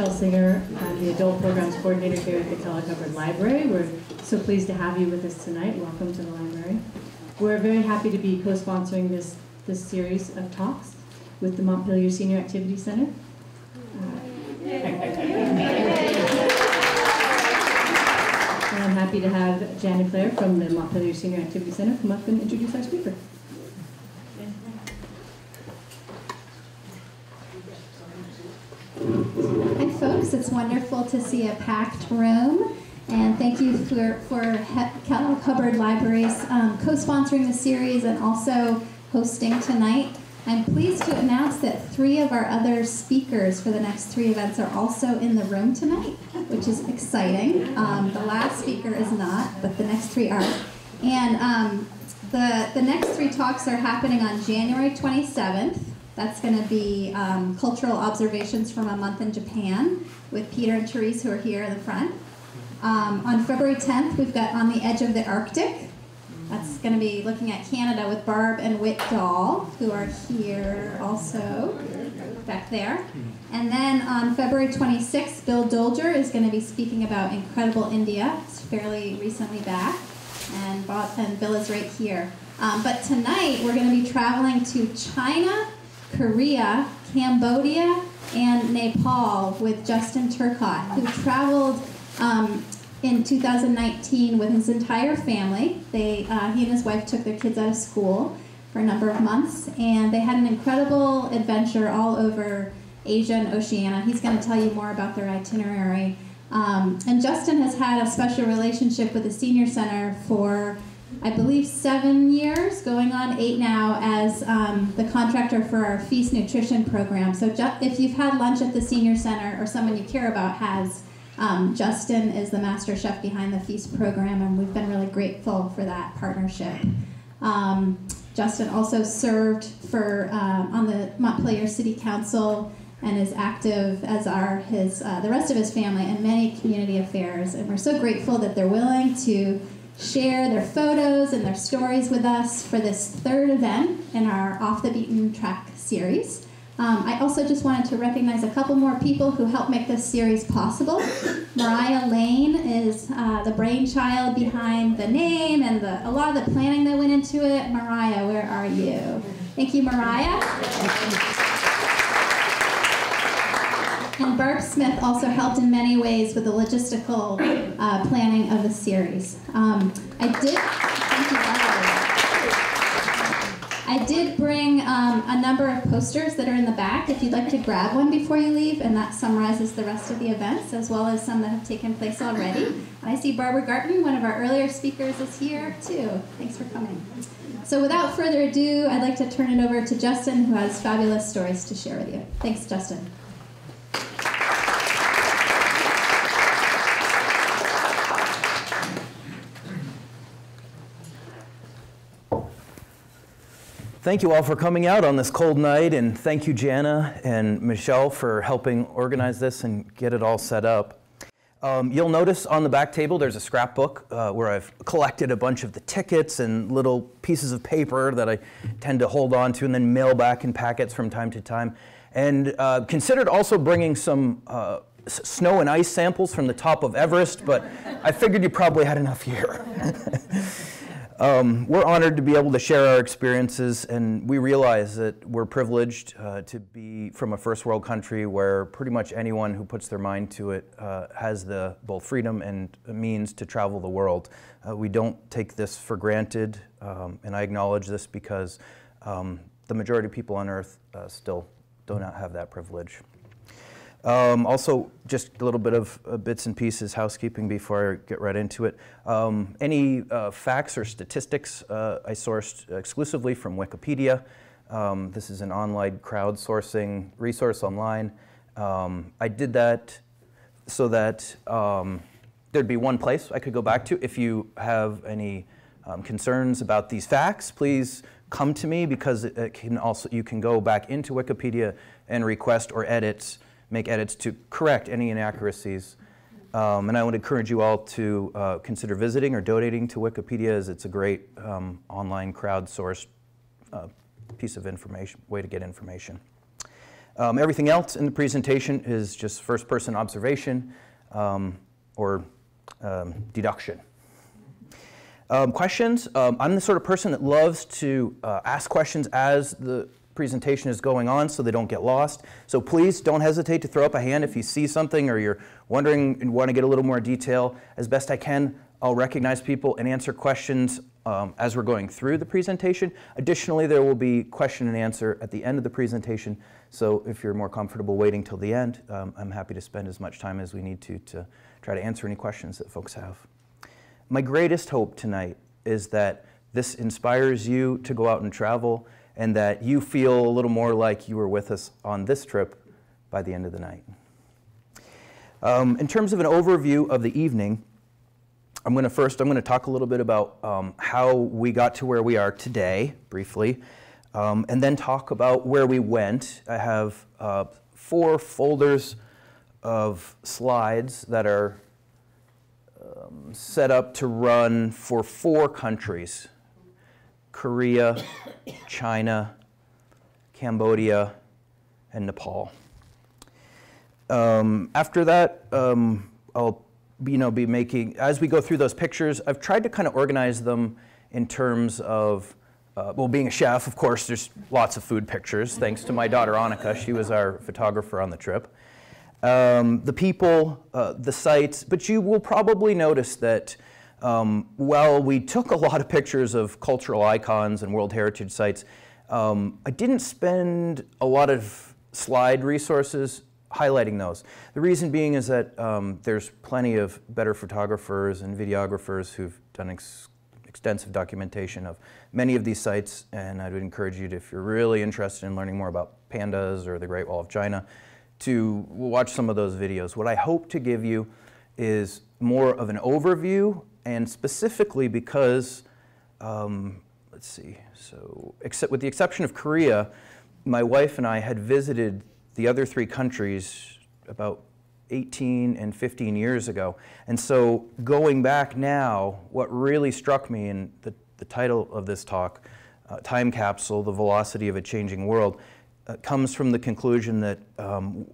Michelle Singer. I'm the Adult Programs Coordinator here at the Kellogg Hubbard Library. We're so pleased to have you with us tonight. Welcome to the library. We're very happy to be co-sponsoring this, this series of talks with the Montpelier Senior Activity Center. Uh, and I'm happy to have Janet Claire from the Montpelier Senior Activity Center come up and introduce our speaker. Hi folks, it's wonderful to see a packed room and thank you for, for Kellogg Hubbard Libraries um, co-sponsoring the series and also hosting tonight. I'm pleased to announce that three of our other speakers for the next three events are also in the room tonight, which is exciting. Um, the last speaker is not, but the next three are. And um, the, the next three talks are happening on January 27th. That's going to be um, cultural observations from a month in Japan with Peter and Therese, who are here in the front. Um, on February 10th, we've got On the Edge of the Arctic. That's going to be looking at Canada with Barb and Whit Dahl, who are here also, back there. And then on February 26th, Bill Dolger is going to be speaking about Incredible India. It's fairly recently back, and, Bob, and Bill is right here. Um, but tonight, we're going to be traveling to China, Korea, Cambodia, and Nepal with Justin Turcotte, who traveled um, in 2019 with his entire family. They, uh, he and his wife took their kids out of school for a number of months, and they had an incredible adventure all over Asia and Oceania. He's going to tell you more about their itinerary. Um, and Justin has had a special relationship with the Senior Center for, I believe, seven years, going on eight now, as um, the contractor for our Feast Nutrition program. So if you've had lunch at the Senior Center or someone you care about has, um, Justin is the master chef behind the Feast program, and we've been really grateful for that partnership. Um, Justin also served for um, on the Montpelier City Council and is active as are his uh, the rest of his family in many community affairs. And we're so grateful that they're willing to share their photos and their stories with us for this third event in our Off the Beaten Track series. Um, I also just wanted to recognize a couple more people who helped make this series possible. Mariah Lane is uh, the brainchild behind the name and the, a lot of the planning that went into it. Mariah, where are you? Thank you, Mariah. And Barb Smith also helped in many ways with the logistical uh, planning of the series. Um, I did. Thank you. I did bring um, a number of posters that are in the back if you'd like to grab one before you leave, and that summarizes the rest of the events as well as some that have taken place already. I see Barbara Garton, one of our earlier speakers, is here too. Thanks for coming. So without further ado, I'd like to turn it over to Justin, who has fabulous stories to share with you. Thanks, Justin. Thank you all for coming out on this cold night, and thank you, Jana and Michelle, for helping organize this and get it all set up. Um, you'll notice on the back table there's a scrapbook uh, where I've collected a bunch of the tickets and little pieces of paper that I tend to hold on to and then mail back in packets from time to time. And uh, considered also bringing some uh, snow and ice samples from the top of Everest, but I figured you probably had enough here. Um, we're honored to be able to share our experiences, and we realize that we're privileged uh, to be from a first world country where pretty much anyone who puts their mind to it uh, has the both freedom and means to travel the world. Uh, we don't take this for granted, um, and I acknowledge this because um, the majority of people on Earth uh, still do not have that privilege. Um, also, just a little bit of uh, bits and pieces, housekeeping before I get right into it. Um, any uh, facts or statistics uh, I sourced exclusively from Wikipedia. Um, this is an online crowdsourcing resource online. Um, I did that so that um, there'd be one place I could go back to. If you have any um, concerns about these facts, please come to me because it, it can also you can go back into Wikipedia and request or edit make edits to correct any inaccuracies. Um, and I would encourage you all to uh, consider visiting or donating to Wikipedia as it's a great um, online crowdsourced uh, piece of information, way to get information. Um, everything else in the presentation is just first person observation um, or um, deduction. Um, questions? I'm the sort of person that loves to uh, ask questions as the presentation is going on so they don't get lost. So please don't hesitate to throw up a hand if you see something or you're wondering and want to get a little more detail. As best I can, I'll recognize people and answer questions um, as we're going through the presentation. Additionally, there will be question and answer at the end of the presentation. So if you're more comfortable waiting till the end, um, I'm happy to spend as much time as we need to to try to answer any questions that folks have. My greatest hope tonight is that this inspires you to go out and travel and that you feel a little more like you were with us on this trip by the end of the night. Um, in terms of an overview of the evening, I'm going to first I'm going to talk a little bit about um, how we got to where we are today, briefly, um, and then talk about where we went. I have uh, four folders of slides that are um, set up to run for four countries Korea, China, Cambodia, and Nepal. Um, after that, um, I'll you know, be making, as we go through those pictures, I've tried to kind of organize them in terms of, uh, well, being a chef, of course, there's lots of food pictures, thanks to my daughter Annika. She was our photographer on the trip. Um, the people, uh, the sites, but you will probably notice that um, while we took a lot of pictures of cultural icons and World Heritage sites, um, I didn't spend a lot of slide resources highlighting those. The reason being is that um, there's plenty of better photographers and videographers who've done ex extensive documentation of many of these sites, and I would encourage you to, if you're really interested in learning more about pandas or the Great Wall of China, to watch some of those videos. What I hope to give you is more of an overview, and specifically because, um, let's see, so except with the exception of Korea, my wife and I had visited the other three countries about 18 and 15 years ago. And so going back now, what really struck me in the, the title of this talk, uh, Time Capsule, The Velocity of a Changing World, uh, comes from the conclusion that um,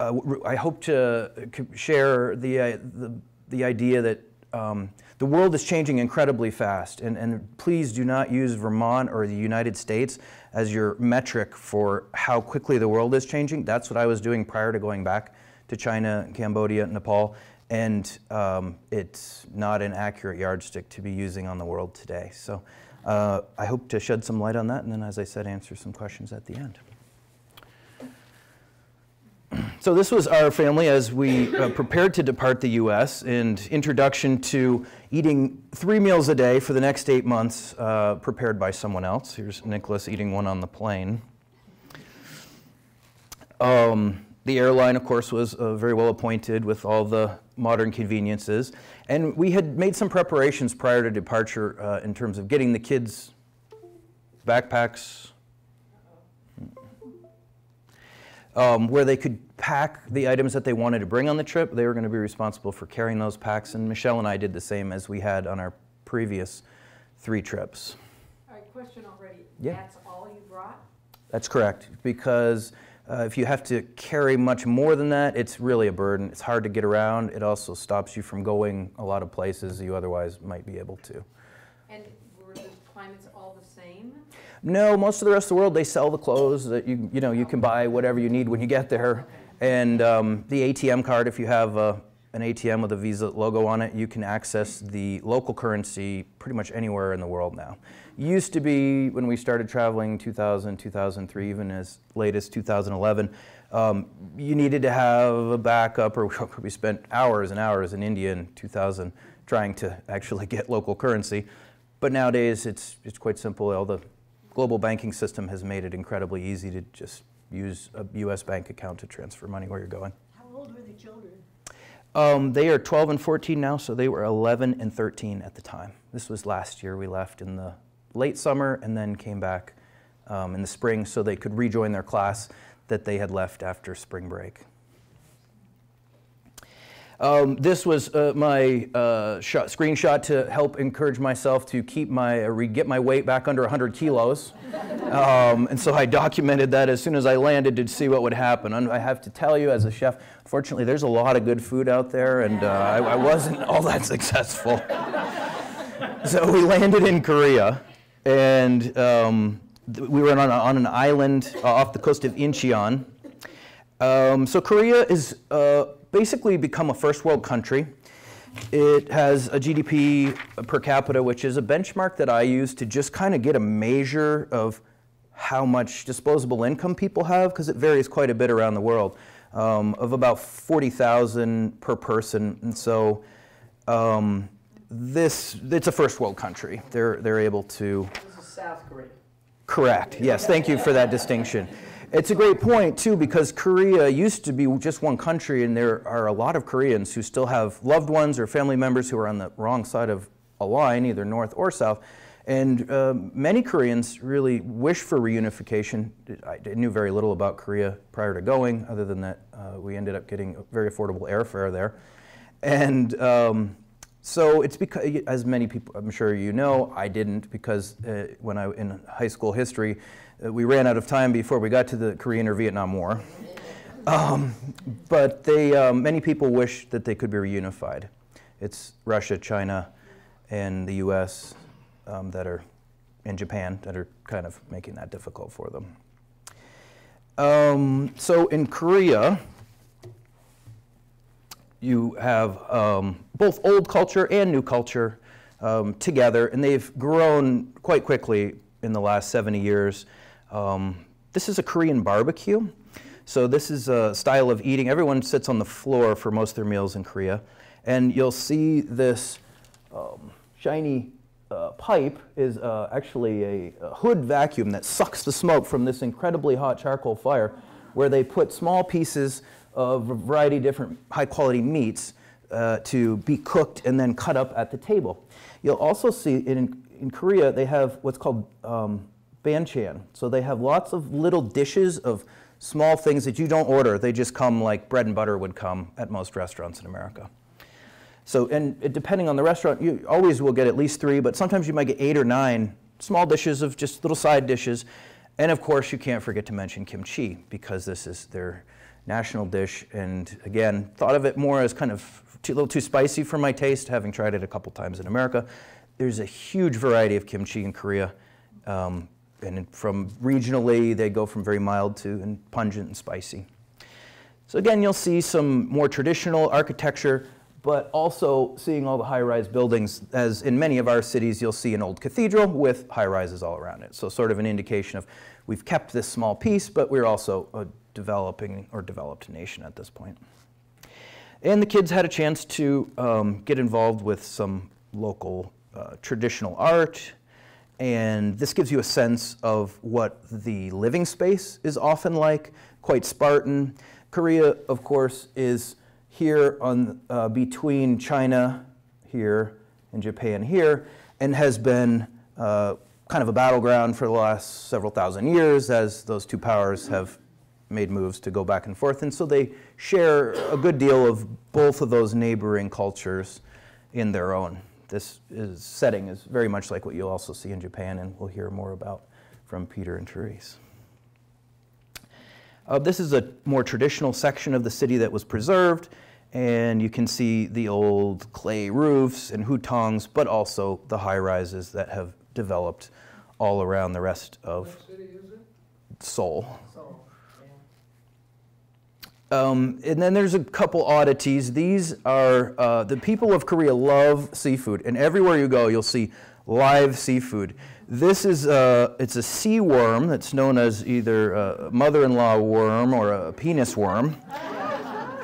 uh, I hope to share the, uh, the, the, idea that um, the world is changing incredibly fast. And, and please do not use Vermont or the United States as your metric for how quickly the world is changing. That's what I was doing prior to going back to China, Cambodia, Nepal, and um, it's not an accurate yardstick to be using on the world today. So uh, I hope to shed some light on that, and then, as I said, answer some questions at the end. So this was our family as we uh, prepared to depart the U.S. and introduction to eating three meals a day for the next eight months, uh, prepared by someone else. Here's Nicholas eating one on the plane. Um, the airline, of course, was uh, very well appointed with all the modern conveniences. And we had made some preparations prior to departure uh, in terms of getting the kids backpacks, um, where they could pack the items that they wanted to bring on the trip. They were going to be responsible for carrying those packs, and Michelle and I did the same as we had on our previous three trips. All right, question already. Yeah. That's all you brought? That's correct, because uh, if you have to carry much more than that, it's really a burden. It's hard to get around. It also stops you from going a lot of places you otherwise might be able to. And were the climates all the same? No, most of the rest of the world, they sell the clothes that you, you know, you can buy whatever you need when you get there. And um, the ATM card, if you have a, an ATM with a Visa logo on it, you can access the local currency pretty much anywhere in the world now. Used to be when we started traveling 2000, 2003, even as late as 2011, um, you needed to have a backup, or we spent hours and hours in India in 2000 trying to actually get local currency. But nowadays, it's, it's quite simple. All the global banking system has made it incredibly easy to just use a U.S. bank account to transfer money where you're going. How old were the children? Um, they are 12 and 14 now, so they were 11 and 13 at the time. This was last year. We left in the late summer and then came back um, in the spring so they could rejoin their class that they had left after spring break. Um, this was uh, my uh, shot, screenshot to help encourage myself to keep my, uh, get my weight back under 100 kilos. Um, and so I documented that as soon as I landed to see what would happen. And I have to tell you, as a chef, fortunately, there's a lot of good food out there, and uh, I, I wasn't all that successful. so we landed in Korea, and um, we were on, a, on an island uh, off the coast of Incheon. Um, so Korea is uh, basically become a first world country. It has a GDP per capita, which is a benchmark that I use to just kind of get a measure of how much disposable income people have, because it varies quite a bit around the world, um, of about 40,000 per person. And so um, this, it's a first world country. They're, they're able to This is South Korea. Correct. Yes, thank you for that distinction. It's a great point, too, because Korea used to be just one country, and there are a lot of Koreans who still have loved ones or family members who are on the wrong side of a line, either north or south. And uh, many Koreans really wish for reunification. I knew very little about Korea prior to going, other than that uh, we ended up getting very affordable airfare there. And um, so it's because, as many people, I'm sure you know, I didn't because uh, when I in high school history, uh, we ran out of time before we got to the Korean or Vietnam War. Um, but they, um, many people wish that they could be reunified. It's Russia, China, and the U.S. Um, that are, in Japan that are kind of making that difficult for them. Um, so in Korea, you have um, both old culture and new culture um, together, and they've grown quite quickly in the last 70 years. Um, this is a Korean barbecue. So this is a style of eating. Everyone sits on the floor for most of their meals in Korea. And you'll see this um, shiny uh, pipe is uh, actually a, a hood vacuum that sucks the smoke from this incredibly hot charcoal fire where they put small pieces of a variety of different high quality meats uh, to be cooked and then cut up at the table. You'll also see in, in Korea they have what's called um, banchan. So they have lots of little dishes of small things that you don't order. They just come like bread and butter would come at most restaurants in America. So, and depending on the restaurant, you always will get at least three, but sometimes you might get eight or nine small dishes of just little side dishes. And of course, you can't forget to mention kimchi because this is their national dish. And again, thought of it more as kind of a little too spicy for my taste, having tried it a couple times in America. There's a huge variety of kimchi in Korea. Um, and from regionally, they go from very mild to and pungent and spicy. So again, you'll see some more traditional architecture, but also seeing all the high-rise buildings, as in many of our cities, you'll see an old cathedral with high-rises all around it. So sort of an indication of we've kept this small piece, but we're also a developing or developed nation at this point. And the kids had a chance to um, get involved with some local uh, traditional art, and this gives you a sense of what the living space is often like, quite Spartan. Korea, of course, is here on, uh, between China here and Japan here, and has been uh, kind of a battleground for the last several thousand years as those two powers have made moves to go back and forth. And so they share a good deal of both of those neighboring cultures in their own. This is, setting is very much like what you'll also see in Japan, and we'll hear more about from Peter and Therese. Uh, this is a more traditional section of the city that was preserved, and you can see the old clay roofs and hutongs, but also the high rises that have developed all around the rest of What city is it? Seoul. Um, and then there's a couple oddities. These are uh, the people of Korea love seafood, and everywhere you go, you'll see live seafood. This is uh, it's a sea worm that's known as either a mother-in-law worm or a penis worm.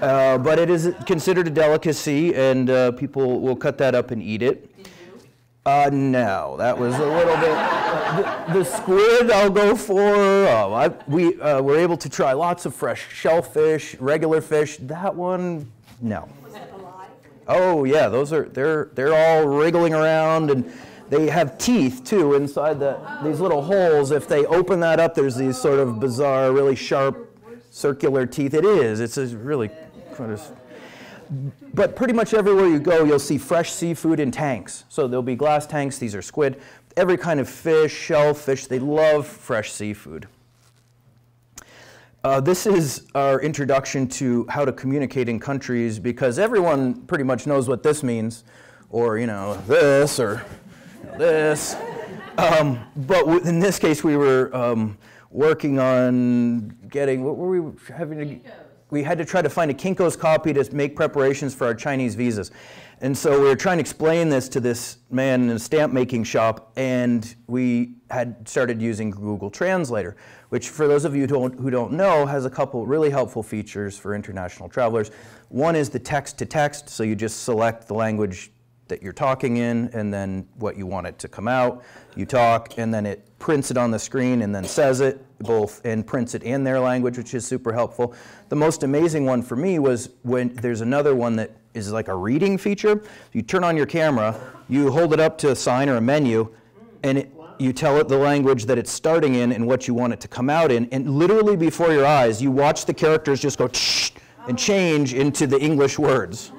Uh, but it is considered a delicacy, and uh, people will cut that up and eat it. Uh, no, that was a little bit. The, the squid I'll go for. Oh, I, we uh, were able to try lots of fresh shellfish, regular fish. That one, no. Was it alive? Oh yeah, those are they're they're all wriggling around and they have teeth too inside the these little holes. If they open that up, there's these sort of bizarre, really sharp, circular teeth. It is. It's a really kind of. But pretty much everywhere you go, you'll see fresh seafood in tanks. So there'll be glass tanks, these are squid, every kind of fish, shellfish, they love fresh seafood. Uh, this is our introduction to how to communicate in countries because everyone pretty much knows what this means, or, you know, this, or this. Um, but in this case, we were um, working on getting, what were we having to? We had to try to find a Kinko's copy to make preparations for our Chinese visas. And so we were trying to explain this to this man in a stamp making shop, and we had started using Google Translator, which, for those of you who don't, who don't know, has a couple really helpful features for international travelers. One is the text to text, so you just select the language that you're talking in and then what you want it to come out. You talk, and then it prints it on the screen and then says it both and prints it in their language, which is super helpful. The most amazing one for me was when there's another one that is like a reading feature. You turn on your camera, you hold it up to a sign or a menu, and it, you tell it the language that it's starting in and what you want it to come out in. And literally before your eyes, you watch the characters just go and change into the English words.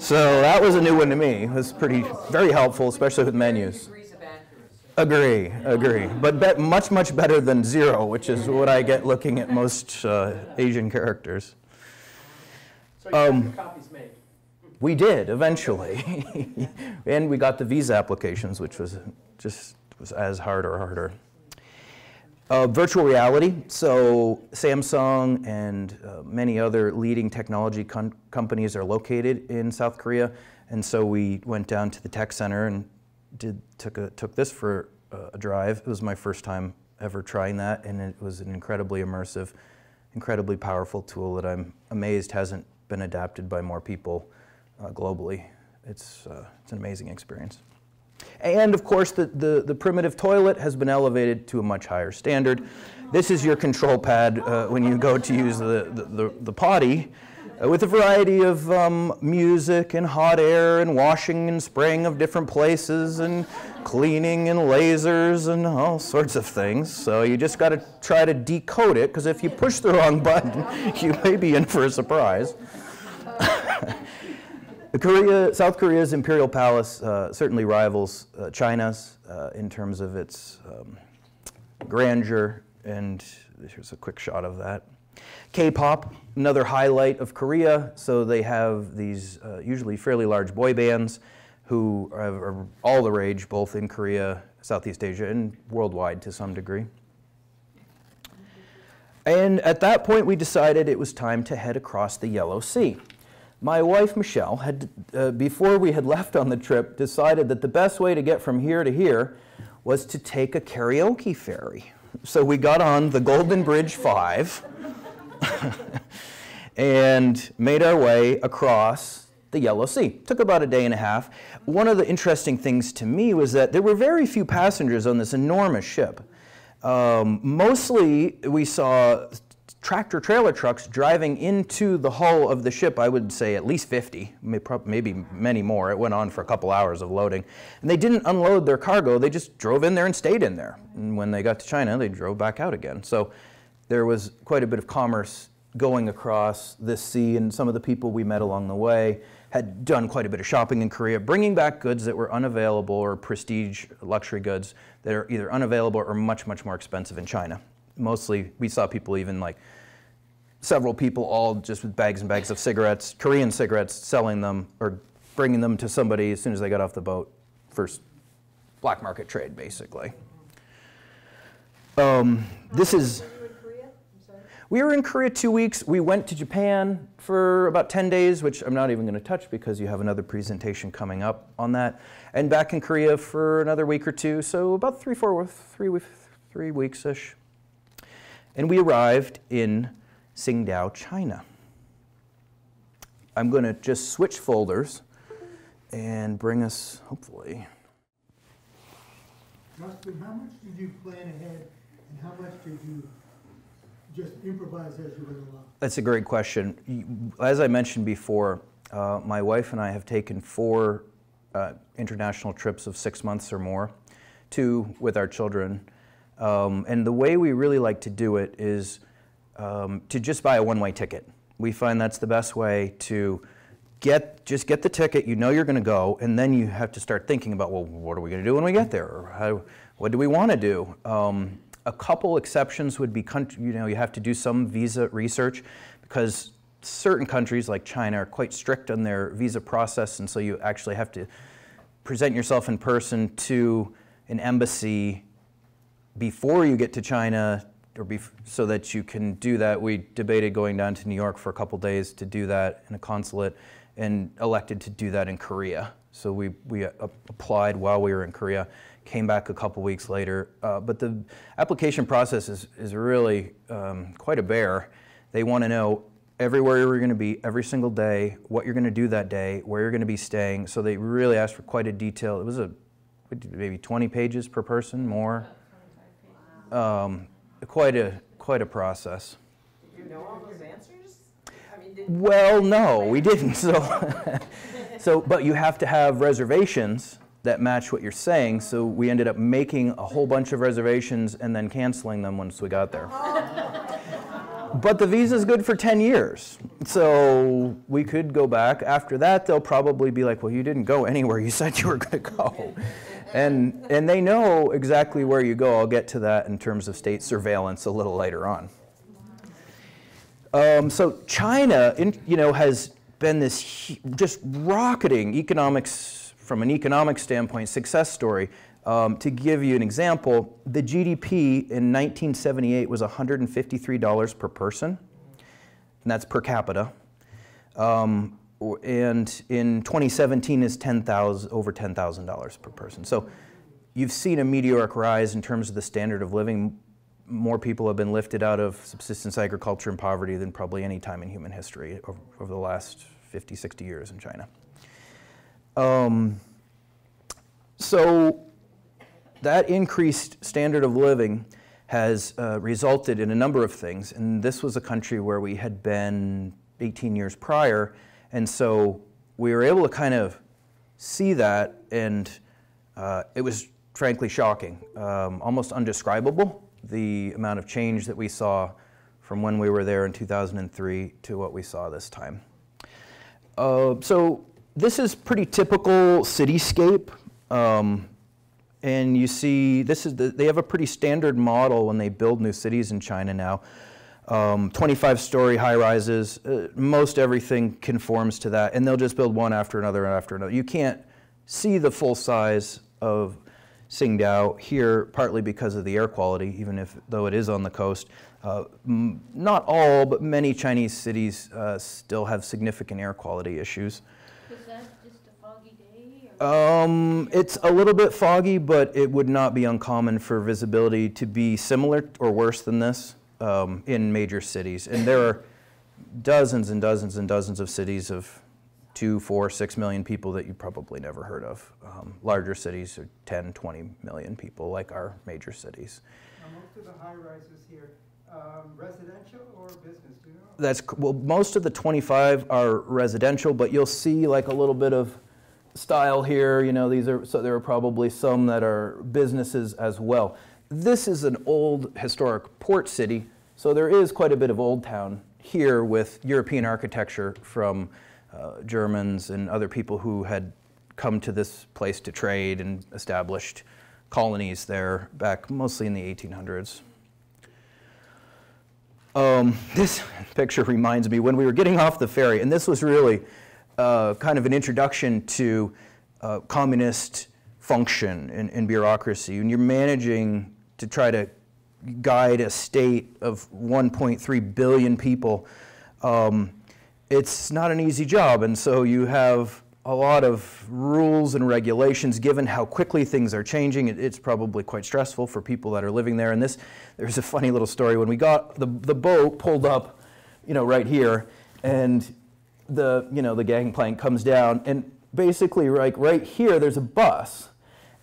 So that was a new one to me. It was pretty, very helpful, especially with menus. Degrees of accuracy. Agree, agree. But bet much, much better than zero, which is what I get looking at most uh, Asian characters. So you got Um, copies made. We did eventually, and we got the visa applications, which was just was as hard or harder. Uh, virtual reality. So Samsung and uh, many other leading technology com- companies are located in South Korea, and so we went down to the tech center and did took a, took this for uh, a drive. It was my first time ever trying that, and it was an incredibly immersive, incredibly powerful tool that I'm amazed hasn't been adapted by more people uh, globally. It's, uh, it's an amazing experience. And of course, the, the, the primitive toilet has been elevated to a much higher standard. This is your control pad uh, when you go to use the, the, the, the potty uh, with a variety of um, music and hot air and washing and spraying of different places and cleaning and lasers and all sorts of things. So you just got to try to decode it because if you push the wrong button, you may be in for a surprise. Korea, South Korea's imperial palace uh, certainly rivals uh, China's uh, in terms of its um, grandeur, and here's a quick shot of that. K-pop, another highlight of Korea. So they have these uh, usually fairly large boy bands who are, are all the rage, both in Korea, Southeast Asia, and worldwide to some degree. And at that point, we decided it was time to head across the Yellow Sea. My wife, Michelle, had, uh, before we had left on the trip, decided that the best way to get from here to here was to take a karaoke ferry. So we got on the Golden Bridge 5 and made our way across the Yellow Sea. Took about a day and a half. One of the interesting things to me was that there were very few passengers on this enormous ship. Um, mostly, we saw tractor trailer trucks driving into the hull of the ship. I would say at least 50, maybe many more. It went on for a couple hours of loading. And they didn't unload their cargo, they just drove in there and stayed in there. And when they got to China, they drove back out again. So there was quite a bit of commerce going across this sea, and some of the people we met along the way had done quite a bit of shopping in Korea, bringing back goods that were unavailable or prestige luxury goods that are either unavailable or much, much more expensive in China. Mostly, we saw people even like several people all just with bags and bags of cigarettes, Korean cigarettes, selling them or bringing them to somebody as soon as they got off the boat. First black market trade, basically. Um, this is. Were you in Korea? We were in Korea two weeks. We went to Japan for about 10 days, which I'm not even going to touch because you have another presentation coming up on that. And back in Korea for another week or two, so about three, four, three, three weeks ish. And we arrived in Qingdao, China. I'm going to just switch folders and bring us, hopefully. Justin, how much did you plan ahead and how much did you just improvise as you went along? That's a great question. As I mentioned before, uh, my wife and I have taken four uh, international trips of six months or more, two with our children. Um, and the way we really like to do it is um, to just buy a one way ticket. We find that's the best way to get just get the ticket. You know you're going to go, and then you have to start thinking about well, what are we going to do when we get there? Or how, what do we want to do? Um, a couple exceptions would be country, you know you have to do some visa research because certain countries like China are quite strict on their visa process, and so you actually have to present yourself in person to an embassy before you get to China, or so that you can do that. We debated going down to New York for a couple days to do that in a consulate, and elected to do that in Korea. So we we uh, applied while we were in Korea, came back a couple weeks later. Uh, but the application process is is really um, quite a bear. They want to know everywhere you're going to be every single day, what you're going to do that day, where you're going to be staying. So they really asked for quite a detail. It was a maybe 20 pages per person, more. Um, quite a quite a process. Did you know all those answers? I mean, Well, no, we didn't. So, so, but you have to have reservations that match what you're saying. So we ended up making a whole bunch of reservations and then canceling them once we got there. But the visa is good for 10 years. So we could go back. After that, they'll probably be like, well, you didn't go anywhere you said you were going to go. And, and they know exactly where you go. I'll get to that in terms of state surveillance a little later on. Um, so China, in, you know, has been this just rocketing economics from an economic standpoint success story. Um, to give you an example, the GDP in 1978 was $153 per person, and that's per capita. Um, and in 2017 is 10,000 over $10,000 per person. So you've seen a meteoric rise in terms of the standard of living. More people have been lifted out of subsistence agriculture and poverty than probably any time in human history over, over the last 50, 60 years in China. Um, so that increased standard of living has uh, resulted in a number of things. And this was a country where we had been 18 years prior. And so we were able to kind of see that, and uh, it was frankly shocking, um, almost undescribable, the amount of change that we saw from when we were there in 2003 to what we saw this time. Uh, so this is pretty typical cityscape. Um, and you see, this is the, they have a pretty standard model when they build new cities in China now. 25-story high-rises, uh, most everything conforms to that, and they'll just build one after another and after another. You can't see the full size of Qingdao here, partly because of the air quality, even if though it is on the coast. Uh, m- not all, but many Chinese cities uh, still have significant air quality issues. Is that just a foggy day? Um, it's a little bit foggy, but it would not be uncommon for visibility to be similar or worse than this um, in major cities. And there are dozens and dozens and dozens of cities of two, four, six million people that you probably never heard of. Um, larger cities are 10, 20 million people, like our major cities. Now, most of the high rises here, um, residential or business, do you know? That's, well, most of the 25 are residential, but you'll see like a little bit of style here. You know, these are, so there are probably some that are businesses as well. This is an old historic port city, so there is quite a bit of old town here with European architecture from uh, Germans and other people who had come to this place to trade and established colonies there back mostly in the 1800s. Um, this picture reminds me when we were getting off the ferry, and this was really uh, kind of an introduction to uh, communist function and, bureaucracy. And you're managing to try to guide a state of 1.3 billion people. Um, it's not an easy job, and so you have a lot of rules and regulations given how quickly things are changing. It, it's probably quite stressful for people that are living there. And this, there's a funny little story. When we got the, the boat pulled up, you know, right here, and the, you know, the gangplank comes down, and basically, like right here, there's a bus.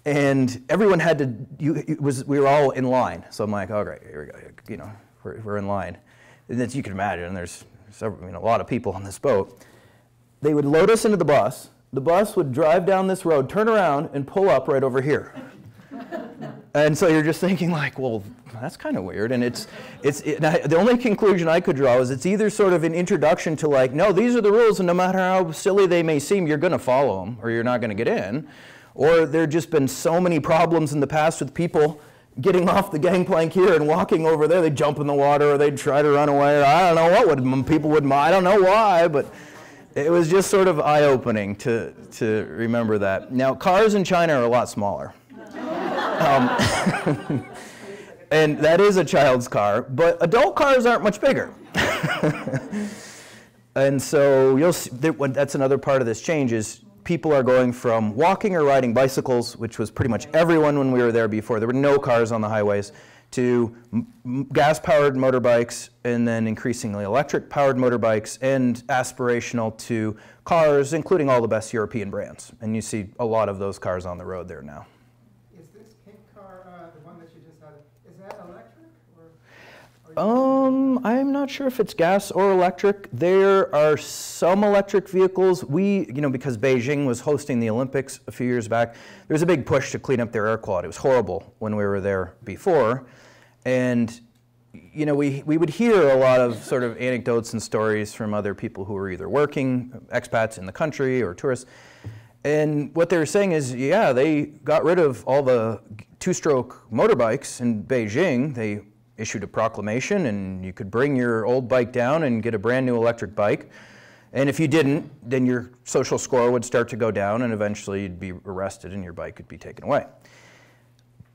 And everyone had to, you, was, we were all in line. So I'm like, oh right, here we go, you know, we're, we're in line. And as you can imagine, there's several, you a lot of people on this boat they would load us into the bus. The bus would drive down this road, turn around, and pull up right over here. And so you're just thinking like, well, that's kind of weird. And it's, it's it, I, the only conclusion I could draw is it's either sort of an introduction to like, no, these are the rules, and no matter how silly they may seem, you're going to follow them, or you're not going to get in. Or there just been so many problems in the past with people getting off the gangplank here and walking over there. They'd jump in the water, or they'd try to run away. I don't know what would people would. I don't know why, but it was just sort of eye-opening to to remember that. Now cars in China are a lot smaller. Um, and that is a child's car, but adult cars aren't much bigger. and so you'll see, that's another part of this change is people are going from walking or riding bicycles, which was pretty much everyone when we were there before. There were no cars on the highways, to gas-powered motorbikes, and then increasingly electric-powered motorbikes, and aspirational to cars, including all the best European brands. And you see a lot of those cars on the road there now. Um, I'm not sure if it's gas or electric. There are some electric vehicles. We, you know, because Beijing was hosting the Olympics a few years back, there was a big push to clean up their air quality. It was horrible when we were there before. And, you know, we, we would hear a lot of sort of anecdotes and stories from other people who were either working, expats in the country or tourists. And what they were saying is, yeah, they got rid of all the two-stroke motorbikes in Beijing. They issued a proclamation and you could bring your old bike down and get a brand new electric bike. And if you didn't, then your social score would start to go down and eventually you'd be arrested and your bike would be taken away.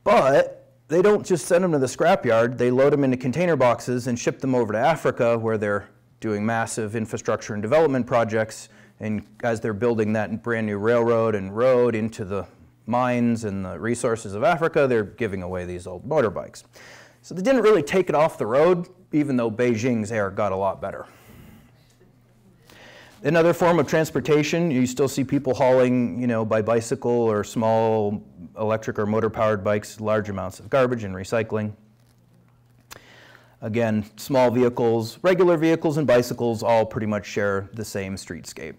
But they don't just send them to the scrapyard, they load them into container boxes and ship them over to Africa where they're doing massive infrastructure and development projects. And as they're building that brand new railroad and road into the mines and the resources of Africa, they're giving away these old motorbikes. So they didn't really take it off the road, even though Beijing's air got a lot better. Another form of transportation, you still see people hauling, you know, by bicycle or small electric or motor-powered bikes, large amounts of garbage and recycling. Again, small vehicles, regular vehicles and bicycles all pretty much share the same streetscape.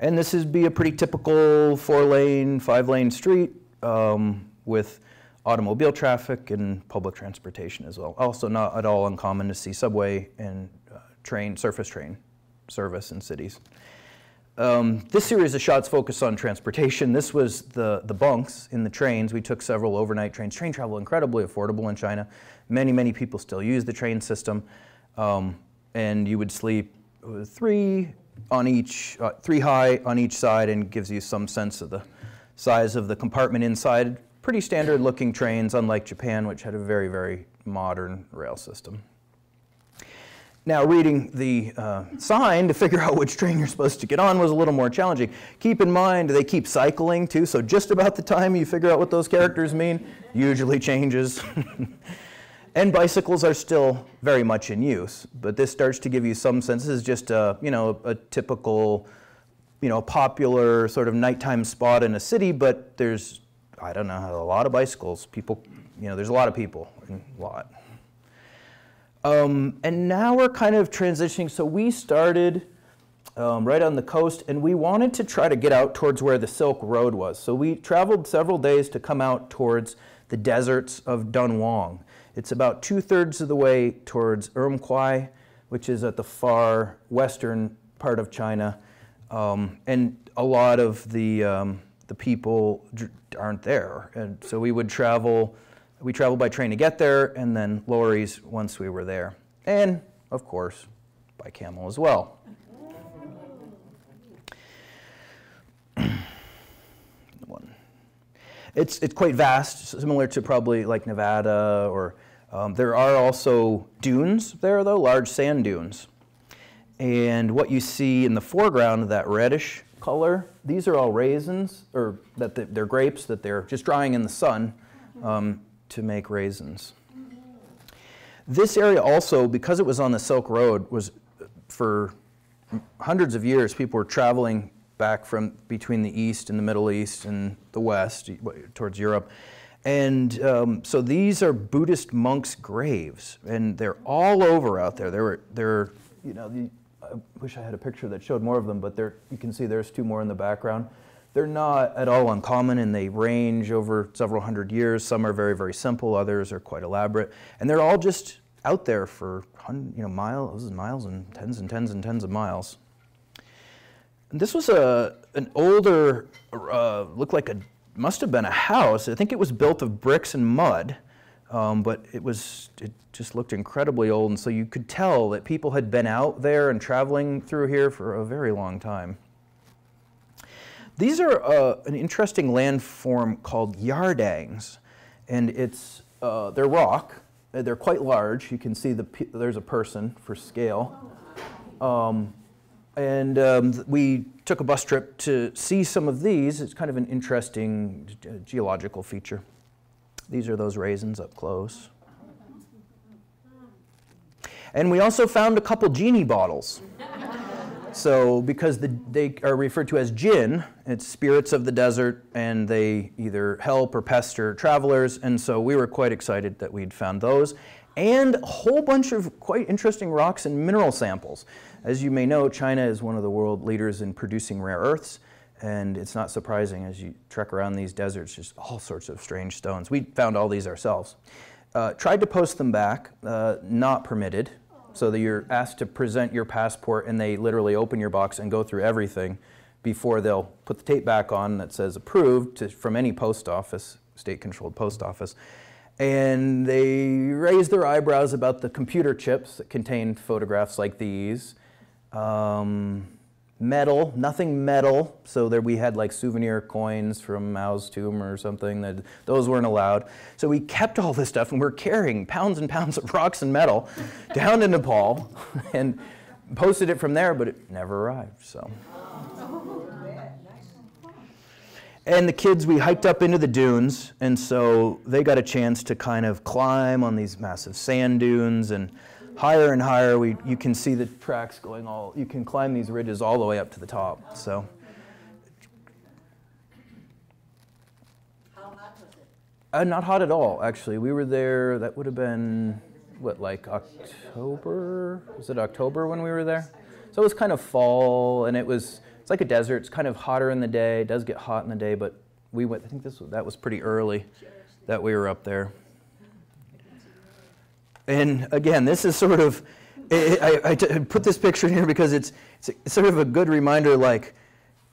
And this is be a pretty typical four-lane, five-lane street um, with automobile traffic and public transportation as well. Also not at all uncommon to see subway and uh, train, surface train service in cities. Um, this series of shots focus on transportation. This was the, the bunks in the trains. We took several overnight trains. Train travel incredibly affordable in China. Many, many people still use the train system. Um, and you would sleep three on each, uh, three high on each side and gives you some sense of the size of the compartment inside pretty standard looking trains, unlike Japan, which had a very, very modern rail system. Now, reading the uh, sign to figure out which train you're supposed to get on was a little more challenging. Keep in mind, they keep cycling too, so just about the time you figure out what those characters mean, usually changes. and bicycles are still very much in use, but this starts to give you some sense. This is just a, you know, a typical, you know, popular sort of nighttime spot in a city, but there's I don't know, a lot of bicycles. People, you know, there's a lot of people, a lot. Um, and now we're kind of transitioning. So we started um, right on the coast, and we wanted to try to get out towards where the Silk Road was. So we traveled several days to come out towards the deserts of Dunhuang. It's about two thirds of the way towards Urumqi, which is at the far western part of China. Um, and a lot of the um, the people aren't there. And so we would travel, we traveled by train to get there, and then lorries once we were there. And, of course, by camel as well. One. It's, it's quite vast, similar to probably like Nevada, or um, there are also dunes there, though, large sand dunes. And what you see in the foreground, that reddish color. These are all raisins, or that they're grapes that they're just drying in the sun um, to make raisins. This area also, because it was on the Silk Road, was for hundreds of years, people were traveling back from between the East and the Middle East and the West towards Europe. And um, so these are Buddhist monks' graves, and they're all over out there. They're, they're you know, the, I wish I had a picture that showed more of them, but there you can see there's two more in the background. They're not at all uncommon and they range over several hundred years. Some are very, very simple, others are quite elaborate. And they're all just out there for you know, miles and miles and tens and tens and tens of miles. And this was a, an older, uh, looked like a, must have been a house. I think it was built of bricks and mud. Um, but it was it just looked incredibly old, and so you could tell that people had been out there and traveling through here for a very long time. These are uh, an interesting landform called yardangs, and it's uh, they're rock. Uh, they're quite large. You can see the there's a person for scale. Um, and um, we took a bus trip to see some of these. It's kind of an interesting geological feature. These are those raisins up close. And we also found a couple genie bottles. So, because the, they are referred to as jinn, it's spirits of the desert, and they either help or pester travelers. And so we were quite excited that we'd found those. And a whole bunch of quite interesting rocks and mineral samples. As you may know, China is one of the world leaders in producing rare earths. And it's not surprising as you trek around these deserts, just all sorts of strange stones. We found all these ourselves. Uh, tried to post them back, uh, not permitted. So that you're asked to present your passport and they literally open your box and go through everything before they'll put the tape back on that says approved to, from any post office, state controlled post office. And they raise their eyebrows about the computer chips that contain photographs like these. Um, metal, nothing metal. So there we had like souvenir coins from Mao's tomb or something. That those weren't allowed. So we kept all this stuff and we're carrying pounds and pounds of rocks and metal down to Nepal and posted it from there, but it never arrived. So. And the kids, we hiked up into the dunes, and so they got a chance to kind of climb on these massive sand dunes and higher and higher, we, you can see the tracks going all, you can climb these ridges all the way up to the top. So. How hot was it? Uh, not hot at all, actually. We were there, that would have been, what, like October? Was it October when we were there? So it was kind of fall, and it was, it's like a desert. It's kind of hotter in the day. It does get hot in the day, but we went, I think this was, that was pretty early that we were up there. And again, this is sort of, I, I, I put this picture in here because it's, it's sort of a good reminder like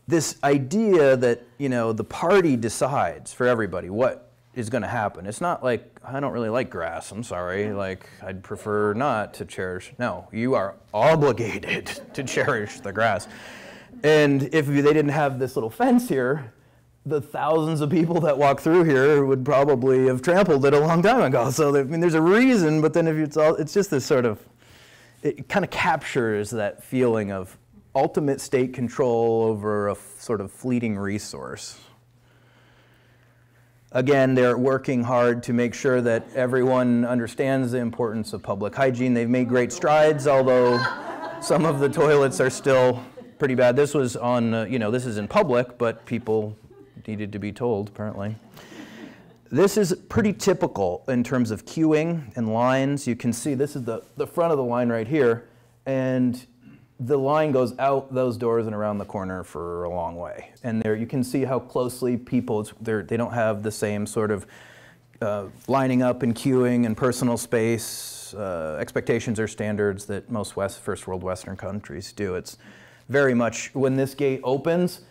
this idea that, you know, the party decides for everybody what is going to happen. It's not like, I don't really like grass, I'm sorry, like, I'd prefer not to cherish. No, you are obligated to cherish the grass. And if they didn't have this little fence here, the thousands of people that walk through here would probably have trampled it a long time ago. So I mean, there's a reason, but then if it's all, it's just this sort of, it kind of captures that feeling of ultimate state control over a sort of fleeting resource. Again, they're working hard to make sure that everyone understands the importance of public hygiene. They've made great strides, although some of the toilets are still pretty bad. This was on, uh, you know, this is in public, but people needed to be told, apparently. This is pretty typical in terms of queuing and lines. You can see this is the, the front of the line right here, and the line goes out those doors and around the corner for a long way. And there you can see how closely people, they don't have the same sort of uh, lining up and queuing and personal space uh, expectations or standards that most West, first world Western countries do. It's very much, when this gate opens,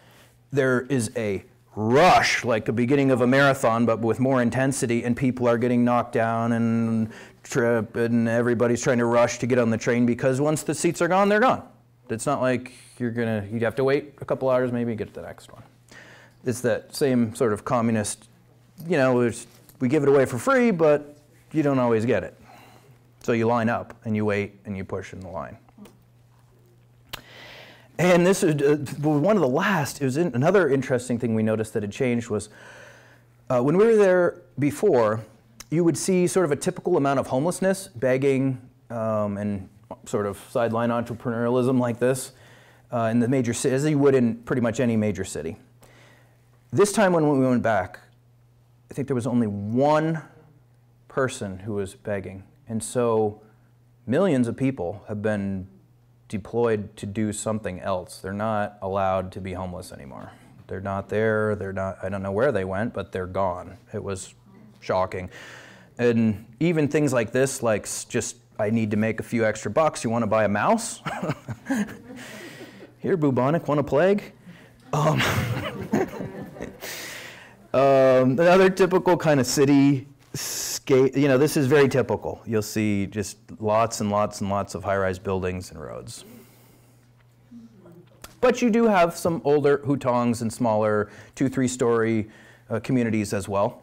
there is a rush, like the beginning of a marathon, but with more intensity, and people are getting knocked down and trip, and everybody's trying to rush to get on the train because once the seats are gone, they're gone. It's not like you're gonna, you'd have to wait a couple hours, maybe get the next one. It's that same sort of communist, you know, we give it away for free, but you don't always get it. So you line up and you wait and you push in the line. And this is uh, one of the last, it was in, another interesting thing we noticed that had changed was uh, when we were there before, you would see sort of a typical amount of homelessness, begging, um, and sort of sideline entrepreneurialism like this uh, in the major city, as you would in pretty much any major city. This time when we went back, I think there was only one person who was begging. And so millions of people have been deployed to do something else. They're not allowed to be homeless anymore. They're not there. They're not. I don't know where they went, but they're gone. It was shocking. And even things like this, like just I need to make a few extra bucks. You want to buy a mouse? Here, bubonic, want a plague? Um, um, another typical kind of city scape, you know, this is very typical. You'll see just lots and lots and lots of high rise buildings and roads. But you do have some older hutongs and smaller two, three story uh, communities as well.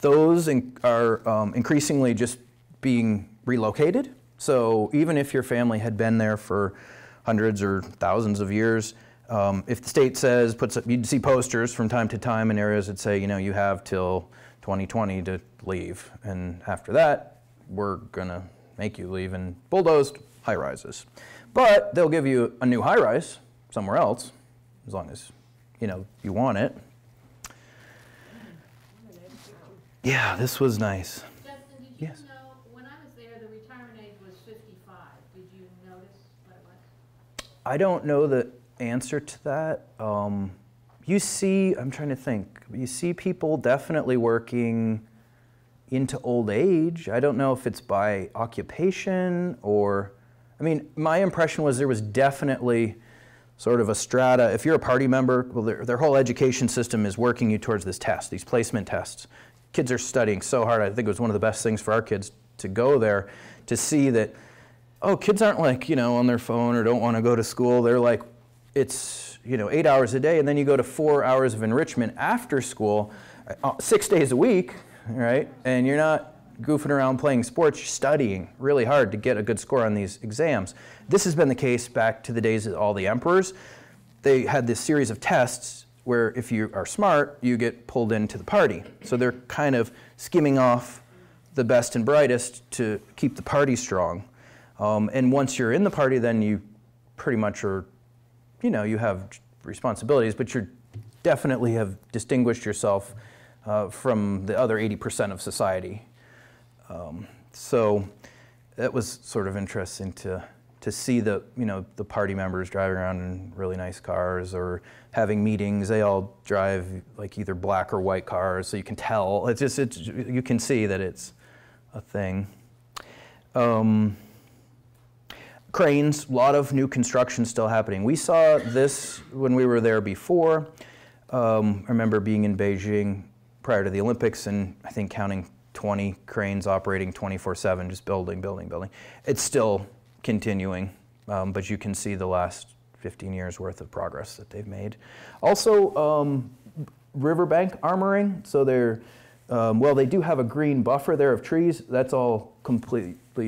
Those in, are um, increasingly just being relocated. So even if your family had been there for hundreds or thousands of years, um, if the state says, puts up, you'd see posters from time to time in areas that say, you know, you have till 2020 to leave. And after that, we're going to make you leave in bulldozed high rises. But they'll give you a new high rise somewhere else, as long as, you know, you want it. Yeah, this was nice. Justin, did you Yes. know, when I was there, the retirement age was fifty-five. Did you notice what it was? I don't know the answer to that. Um, you see, I'm trying to think. You see people definitely working into old age. I don't know if it's by occupation or, I mean, my impression was there was definitely sort of a strata. If you're a party member, well, their, their whole education system is working you towards this test, these placement tests. Kids are studying so hard. I think it was one of the best things for our kids to go there to see that oh, kids aren't like, you know, on their phone or don't want to go to school. They're like, it's, you know, eight hours a day, and then you go to four hours of enrichment after school, uh, six days a week, right? And you're not goofing around playing sports, you're studying really hard to get a good score on these exams. This has been the case back to the days of all the emperors. They had this series of tests where if you are smart, you get pulled into the party. So they're kind of skimming off the best and brightest to keep the party strong. Um, and once you're in the party, then you pretty much are, you know, you have responsibilities, but you definitely have distinguished yourself uh, from the other 80% of society. Um, so that was sort of interesting to, to see the, you know, the party members driving around in really nice cars or having meetings. They all drive like either black or white cars, so you can tell. It's just, it's, you can see that it's a thing. Um, cranes, a lot of new construction still happening. We saw this when we were there before. Um, I remember being in Beijing prior to the Olympics and I think counting 20 cranes operating 24 7, just building, building, building. It's still continuing, um, but you can see the last 15 years worth of progress that they've made. Also, um, riverbank armoring. So they're, um, well, they do have a green buffer there of trees. That's all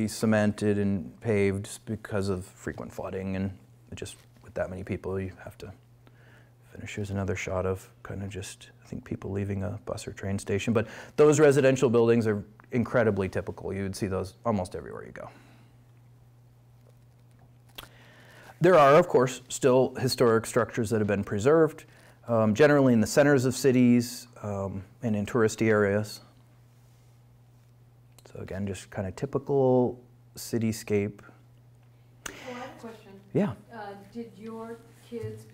cemented and paved because of frequent flooding. And just with that many people, you have to finish. Here's another shot of kind of just, I think, people leaving a bus or train station. But those residential buildings are incredibly typical. You would see those almost everywhere you go. There are, of course, still historic structures that have been preserved, um, generally in the centers of cities um, and in touristy areas. So again, just kind of typical cityscape. Oh, I have a question. Yeah. Uh, Did your kids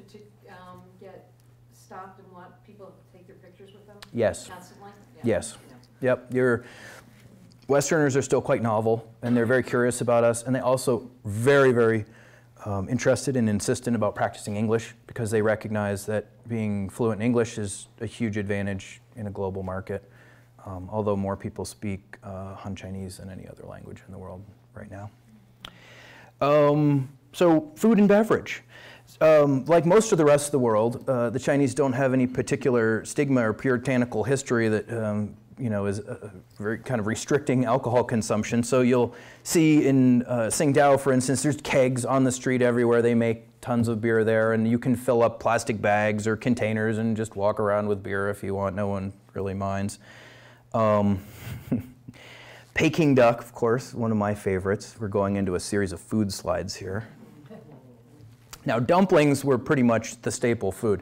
um, get stopped and want people to take their pictures with them Yes. constantly? Yeah. Yes. Yeah. Yep. Your Westerners are still quite novel, and they're very curious about us, and they also very, very um, interested and insistent about practicing English because they recognize that being fluent in English is a huge advantage in a global market. Um, although more people speak uh, Han Chinese than any other language in the world right now. Um, so, food and beverage. Um, like most of the rest of the world, uh, the Chinese don't have any particular stigma or puritanical history that um, you know is uh, very kind of restricting alcohol consumption. So you'll see in uh, for instance, there's kegs on the street everywhere. They make tons of beer there, and you can fill up plastic bags or containers and just walk around with beer if you want. No one really minds. Um, Peking duck, of course, one of my favorites. We're going into a series of food slides here. Now, dumplings were pretty much the staple food.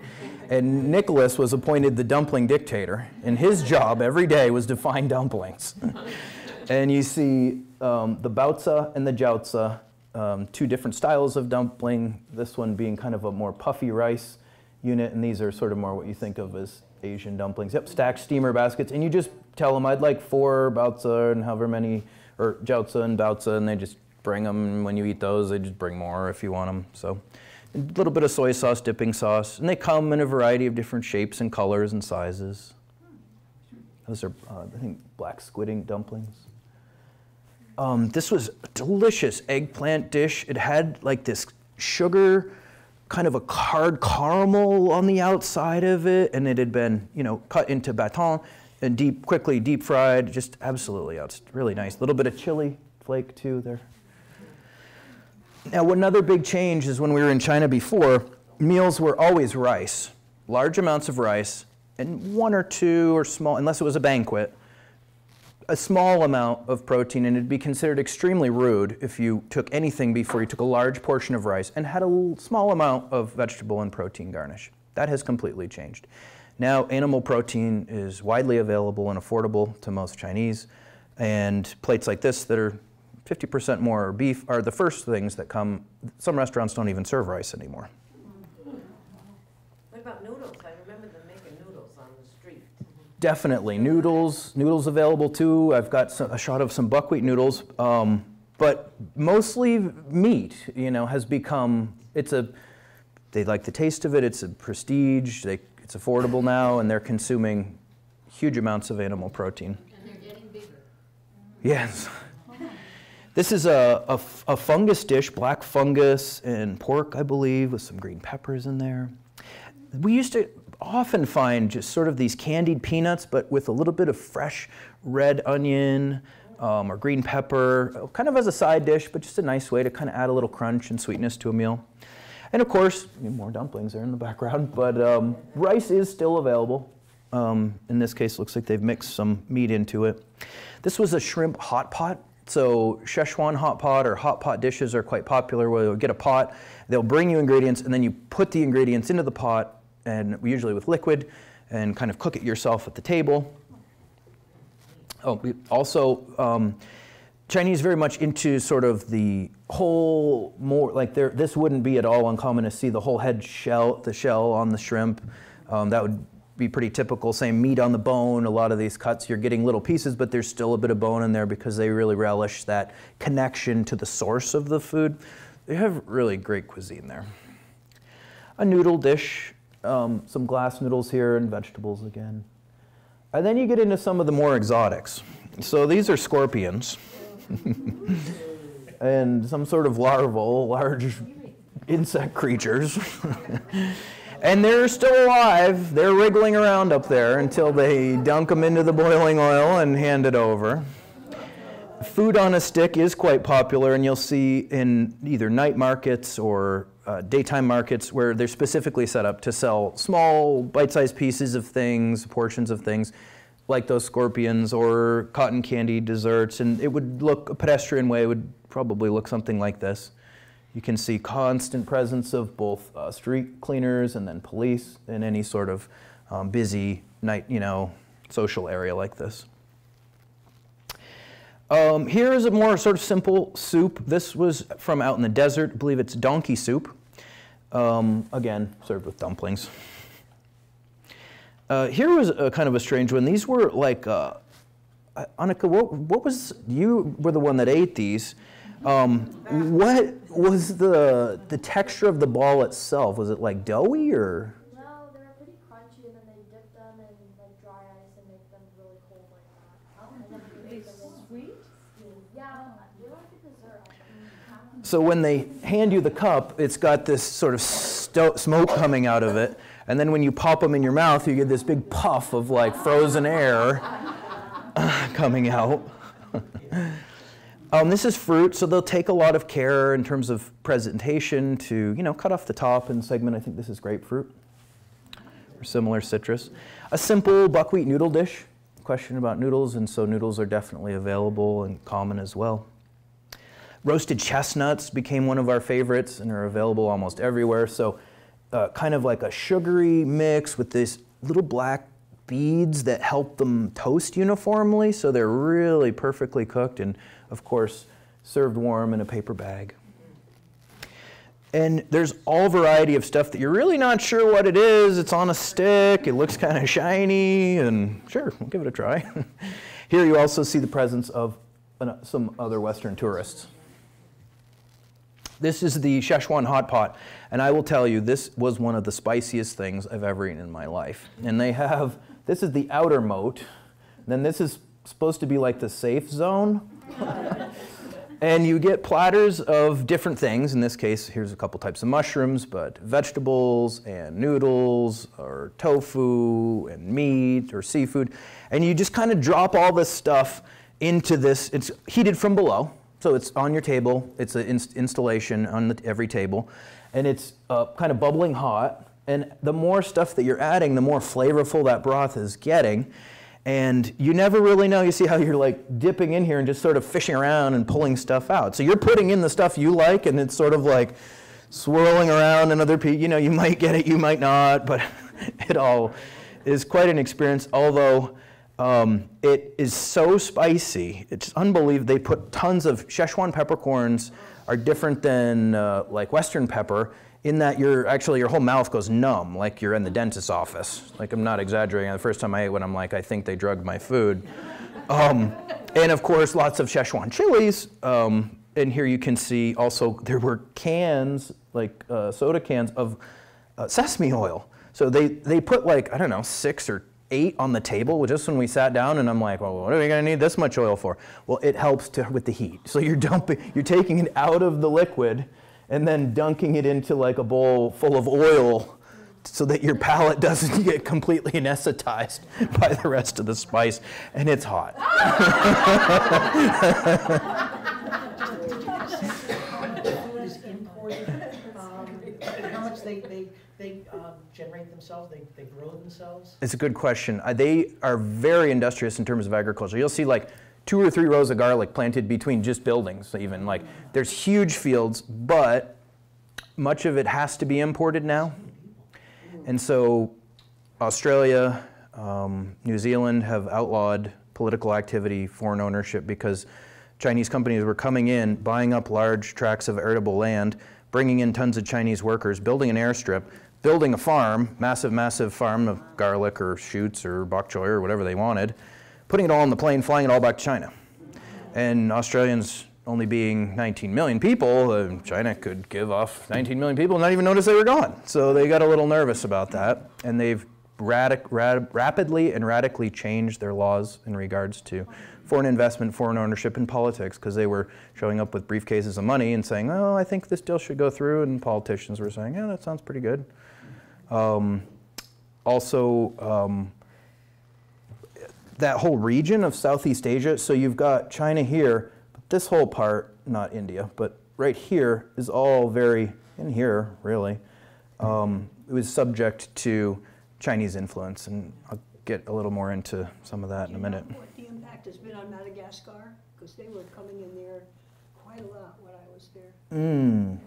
And Nicholas was appointed the dumpling dictator, and his job every day was to find dumplings. and you see um, the baozi and the jiaozi, um, two different styles of dumpling, this one being kind of a more puffy rice. unit, and these are sort of more what you think of as Asian dumplings. Yep, stacked steamer baskets, and you just tell them I'd like four baozi and however many, or jiaozi and baozi, and they just bring them. And when you eat those, they just bring more if you want them. So, a little bit of soy sauce, dipping sauce, and they come in a variety of different shapes and colors and sizes. Those are, uh, I think, black squid ink dumplings. Um, this was a delicious eggplant dish. It had like this sugar, kind of a hard caramel on the outside of it, and it had been, you know, cut into baton and deep, quickly deep fried. Just absolutely, oh, it's really nice. A little bit of chili flake too there. Now, another big change is when we were in China before, meals were always rice, large amounts of rice, and one or two or small, unless it was a banquet, a small amount of protein, and it'd be considered extremely rude if you took anything before you took a large portion of rice and had a small amount of vegetable and protein garnish. That has completely changed. Now, animal protein is widely available and affordable to most Chinese, and plates like this that are 50% more beef are the first things that come. Some restaurants don't even serve rice anymore. What about noodles? I remember them making noodles on the street. Definitely. Noodles, noodles available too. I've got some, a shot of some buckwheat noodles. Um, but mostly meat, you know, has become, it's a, they like the taste of it, it's a prestige, they, it's affordable now, and they're consuming huge amounts of animal protein. And they're getting bigger. Yes. This is a a fungus dish, black fungus and pork, I believe, with some green peppers in there. We used to often find just sort of these candied peanuts, but with a little bit of fresh red onion um, or green pepper, kind of as a side dish, but just a nice way to kind of add a little crunch and sweetness to a meal. And of course, more dumplings are in the background, but um, rice is still available. Um, in this case, looks like they've mixed some meat into it. This was a shrimp hot pot. So Szechuan hot pot or hot pot dishes are quite popular where you'll get a pot, they'll bring you ingredients, and then you put the ingredients into the pot, and usually with liquid, and kind of cook it yourself at the table. Oh, we- also, um, Chinese very much into sort of the whole more like there. This wouldn't be at all uncommon to see the whole head shell, the shell on the shrimp. Um, that would be pretty typical. Same meat on the bone. A lot of these cuts, you're getting little pieces, but there's still a bit of bone in there because they really relish that connection to the source of the food. They have really great cuisine there. A noodle dish, um, some glass noodles here, and vegetables again. And then you get into some of the more exotics. So these are scorpions and some sort of larval, large insect creatures. and they're still alive. They're wriggling around up there until they dunk them into the boiling oil and hand it over. Food on a stick is quite popular, and you'll see in either night markets or uh, daytime markets where they're specifically set up to sell small, bite sized pieces of things, portions of things, like those scorpions or cotton candy desserts. And it would look a pedestrian way, would probably look something like this. You can see constant presence of both uh, street cleaners and then police in any sort of um, busy night, you know, social area like this. Um, here is a more sort of simple soup. This was from out in the desert. I believe it's donkey soup. Um, again, served with dumplings. Uh, here was a kind of a strange one. These were like, uh, uh, Annika, what, what was, you were the one that ate these. Um, what was the, the texture of the ball itself? Was it like doughy or? No, they were pretty crunchy, and then they dip them in like dry ice and make them really cold like that. And then you make Sweet? Yeah, they were like a dessert. So when they hand you the cup, it's got this sort of sto- smoke coming out of it. And then when you pop them in your mouth, you get this big puff of like frozen air coming out. um, this is fruit, so they'll take a lot of care in terms of presentation to, you know, cut off the top and segment. I think this is grapefruit or similar citrus. A simple buckwheat noodle dish. Question about noodles, and so noodles are definitely available and common as well. Roasted chestnuts became one of our favorites and are available almost everywhere. So, uh, kind of like a sugary mix with this little black beads that help them toast uniformly. So they're really perfectly cooked and, of course, served warm in a paper bag. And there's all variety of stuff that you're really not sure what it is. It's on a stick, it looks kind of shiny, and sure, we'll give it a try. Here you also see the presence of some other Western tourists. This is the Szechuan hot pot, and I will tell you, this was one of the spiciest things I've ever eaten in my life. And they have, this is the outer moat, then this is supposed to be like the safe zone. and you get platters of different things. In this case, here's a couple types of mushrooms, but vegetables and noodles or tofu and meat or seafood. And you just kind of drop all this stuff into this. It's heated from below, so it's on your table. It's an ins- installation on the, every table, and it's uh, kind of bubbling hot. And the more stuff that you're adding, the more flavorful that broth is getting. And you never really know. You see how you're like dipping in here and just sort of fishing around and pulling stuff out. So you're putting in the stuff you like, and it's sort of like swirling around and other people. You know, you might get it, you might not, but it all is quite an experience. Although um, it is so spicy, it's unbelievable. They put tons of Szechuan peppercorns are different than uh, like Western pepper in that your actually your whole mouth goes numb, like you're in the dentist's office. Like I'm not exaggerating. The first time I ate one, I'm like, I think they drugged my food. Um, and of course, lots of Szechuan chilies. Um, and here you can see also there were cans, like uh, soda cans of uh, sesame oil. So they, they put like, I don't know, six or eight on the table just when we sat down and I'm like, well, what are we gonna need this much oil for? Well, it helps to, with the heat. So you're dumping, you're taking it out of the liquid and then dunking it into like a bowl full of oil so that your palate doesn't get completely anesthetized by the rest of the spice and it's hot. food is imported, um, how much they, they, they um, generate themselves, they, they grow themselves? It's a good question. Uh, they are very industrious in terms of agriculture. You'll see like two or three rows of garlic planted between just buildings, even. Like there's huge fields, but much of it has to be imported now. And so Australia, um, New Zealand have outlawed political activity, foreign ownership, because Chinese companies were coming in, buying up large tracts of arable land, bringing in tons of Chinese workers, building an airstrip, building a farm, massive, massive farm of garlic or shoots or bok choy or whatever they wanted, putting it all on the plane, flying it all back to China. And Australians only being 19 million people, uh, China could give off 19 million people and not even notice they were gone. So they got a little nervous about that, and they've radic- rad- rapidly and radically changed their laws in regards to foreign investment, foreign ownership, and politics because they were showing up with briefcases of money and saying, "Oh, I think this deal should go through," and politicians were saying, "Yeah, that sounds pretty good." Um, also. Um, that whole region of Southeast Asia. So you've got China here, but this whole part, not India, but right here is all very, in here really, um, it was subject to Chinese influence. And I'll get a little more into some of that in a minute. What the impact has been on Madagascar? Because they were coming in there quite a lot when I was there. Mm.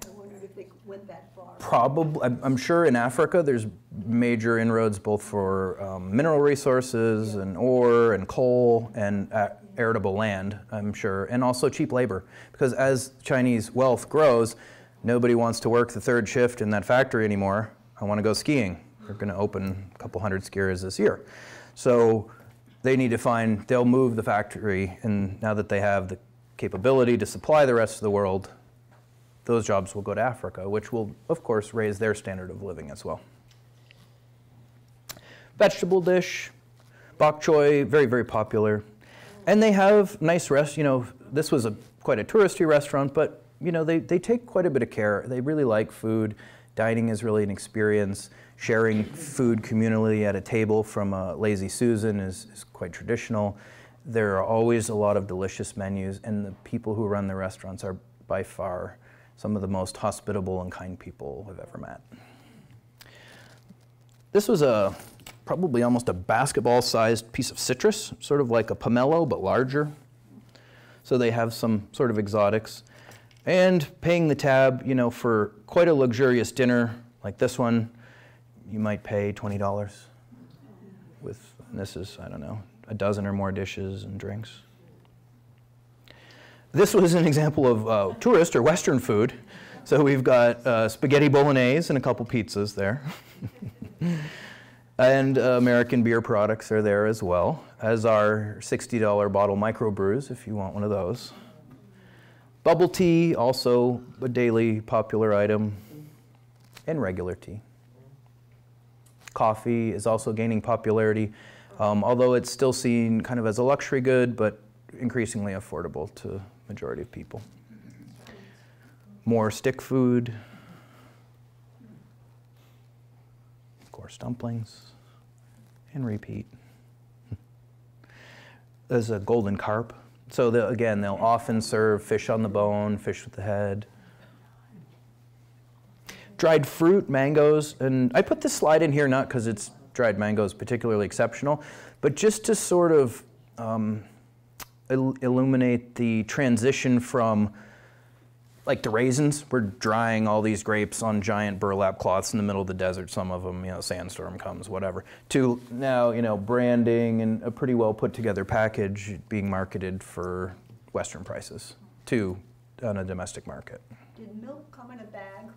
They went that far. Probably, I'm- I'm sure in Africa there's major inroads both for um, mineral resources and ore and coal and uh, arable land, I'm sure, and also cheap labor. Because as Chinese wealth grows, nobody wants to work the third shift in that factory anymore. I want to go skiing. They're going to open a couple hundred skiers this year. So they need to find, they'll move the factory, and now that they have the capability to supply the rest of the world, those jobs will go to Africa, which will, of course, raise their standard of living as well. Vegetable dish, bok choy, very, very popular. And they have nice rest, you know, this was a quite a touristy restaurant, but you know, they, they take quite a bit of care. They really like food. Dining is really an experience. Sharing food communally at a table from a Lazy Susan is, is quite traditional. There are always a lot of delicious menus, and the people who run the restaurants are by far some of the most hospitable and kind people I've ever met. This was a probably almost a basketball-sized piece of citrus, sort of like a pomelo but larger. So they have some sort of exotics. And paying the tab, you know, for quite a luxurious dinner like this one, you might pay $20 with, this is, I don't know, a dozen or more dishes and drinks. This was an example of uh, tourist or Western food. So we've got uh, spaghetti bolognese and a couple pizzas there. and uh, American beer products are there as well, as our $60 bottle microbrews if you want one of those. Bubble tea, also a daily popular item, and regular tea. Coffee is also gaining popularity, um, although it's still seen kind of as a luxury good, but increasingly affordable to majority of people. More stick food. Of course, dumplings. And repeat. There's a golden carp. So again, they'll often serve fish on the bone, fish with the head. Dried fruit, mangoes, and I put this slide in here not because it's dried mangoes particularly exceptional, but just to sort of um, il illuminate the transition from like the raisins, we're drying all these grapes on giant burlap cloths in the middle of the desert. Some of them, you know, sandstorm comes, whatever. To now, you know, branding and a pretty well put together package being marketed for Western prices to on a domestic market. Did milk come in a bag?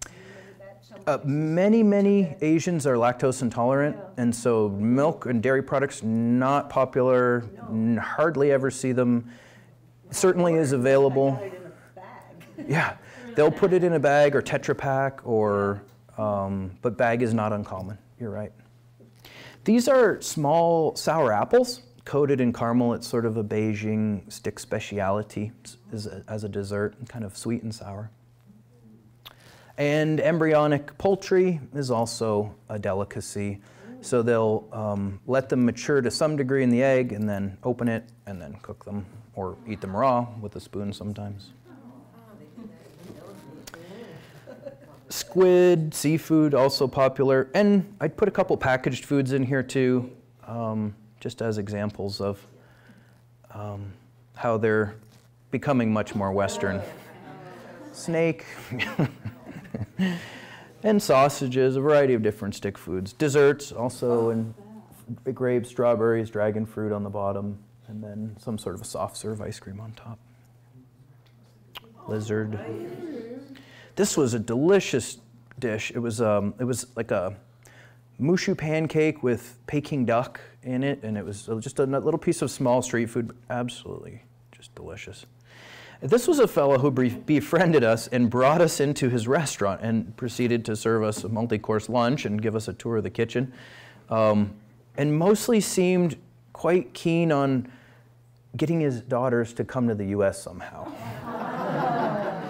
Do you remember that? Some Uh, many, many Asians are lactose intolerant, and so milk and dairy products not popular. Hardly ever see them. Certainly is available. Yeah, they'll put it in a bag or Tetra Pak or, um, but bag is not uncommon. You're right. These are small sour apples coated in caramel. It's sort of a Beijing stick speciality as a, as a dessert, kind of sweet and sour. And embryonic poultry is also a delicacy. So they'll um, let them mature to some degree in the egg and then open it and then cook them or eat them raw with a spoon sometimes. Squid, seafood, also popular. And I'd put a couple packaged foods in here too, um, just as examples of um, how they're becoming much more Western. Snake, and sausages, a variety of different stick foods. Desserts also, and grapes, strawberries, dragon fruit on the bottom, and then some sort of a soft serve ice cream on top. Lizard. This was a delicious dish. It was, um, it was like a mushu pancake with Peking duck in it, and it was just a little piece of small street food, but absolutely just delicious. This was a fellow who befriended us and brought us into his restaurant and proceeded to serve us a multi course lunch and give us a tour of the kitchen. Um, and mostly seemed quite keen on getting his daughters to come to the US somehow.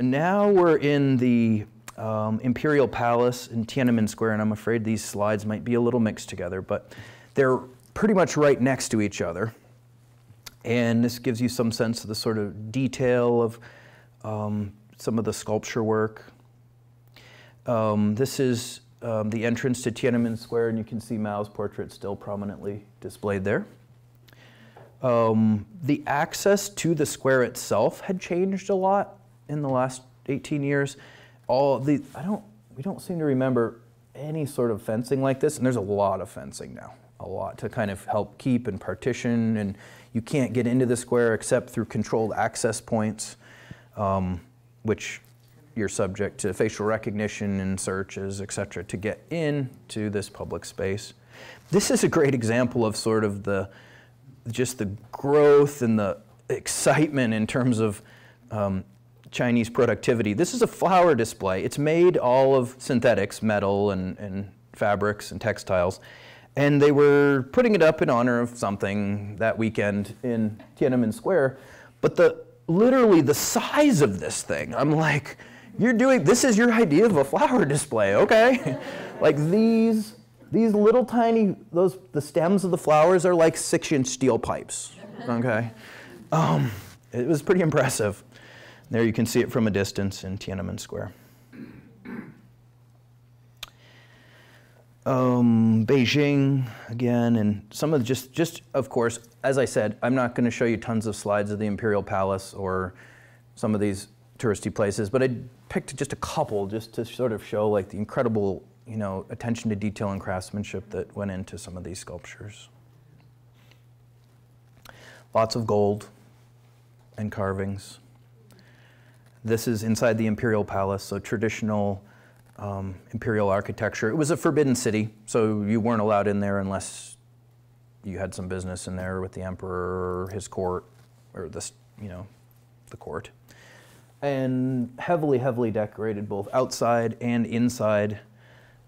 now we're in the um, Imperial Palace in Tiananmen Square, and I'm afraid these slides might be a little mixed together, but they're pretty much right next to each other. And this gives you some sense of the sort of detail of um, some of the sculpture work. Um, this is um, the entrance to Tiananmen Square, and you can see Mao's portrait still prominently displayed there. Um, the access to the square itself had changed a lot in the last 18 years. All the I don't we don't seem to remember any sort of fencing like this, and there's a lot of fencing now, a lot to kind of help keep and partition, and you can't get into the square except through controlled access points, um, which you're subject to facial recognition and searches, et cetera, to get into this public space. This is a great example of sort of the just the growth and the excitement in terms of um, Chinese productivity. This is a flower display. It's made all of synthetics, metal and, and fabrics and textiles. And they were putting it up in honor of something that weekend in Tiananmen Square. But the literally the size of this thing, I'm like, you're doing this is your idea of a flower display, okay? like these these little tiny those the stems of the flowers are like six inch steel pipes, okay? Um, it was pretty impressive. There you can see it from a distance in Tiananmen Square. Um, Beijing again, and some of just, just of course, as I said, I'm not going to show you tons of slides of the Imperial Palace or some of these touristy places, but I picked just a couple just to sort of show like the incredible, you know, attention to detail and craftsmanship that went into some of these sculptures. Lots of gold and carvings. This is inside the Imperial Palace, so traditional um, imperial architecture. It was a forbidden city, so you weren't allowed in there unless you had some business in there with the emperor or his court or this, you know, the court. And heavily, heavily decorated both outside and inside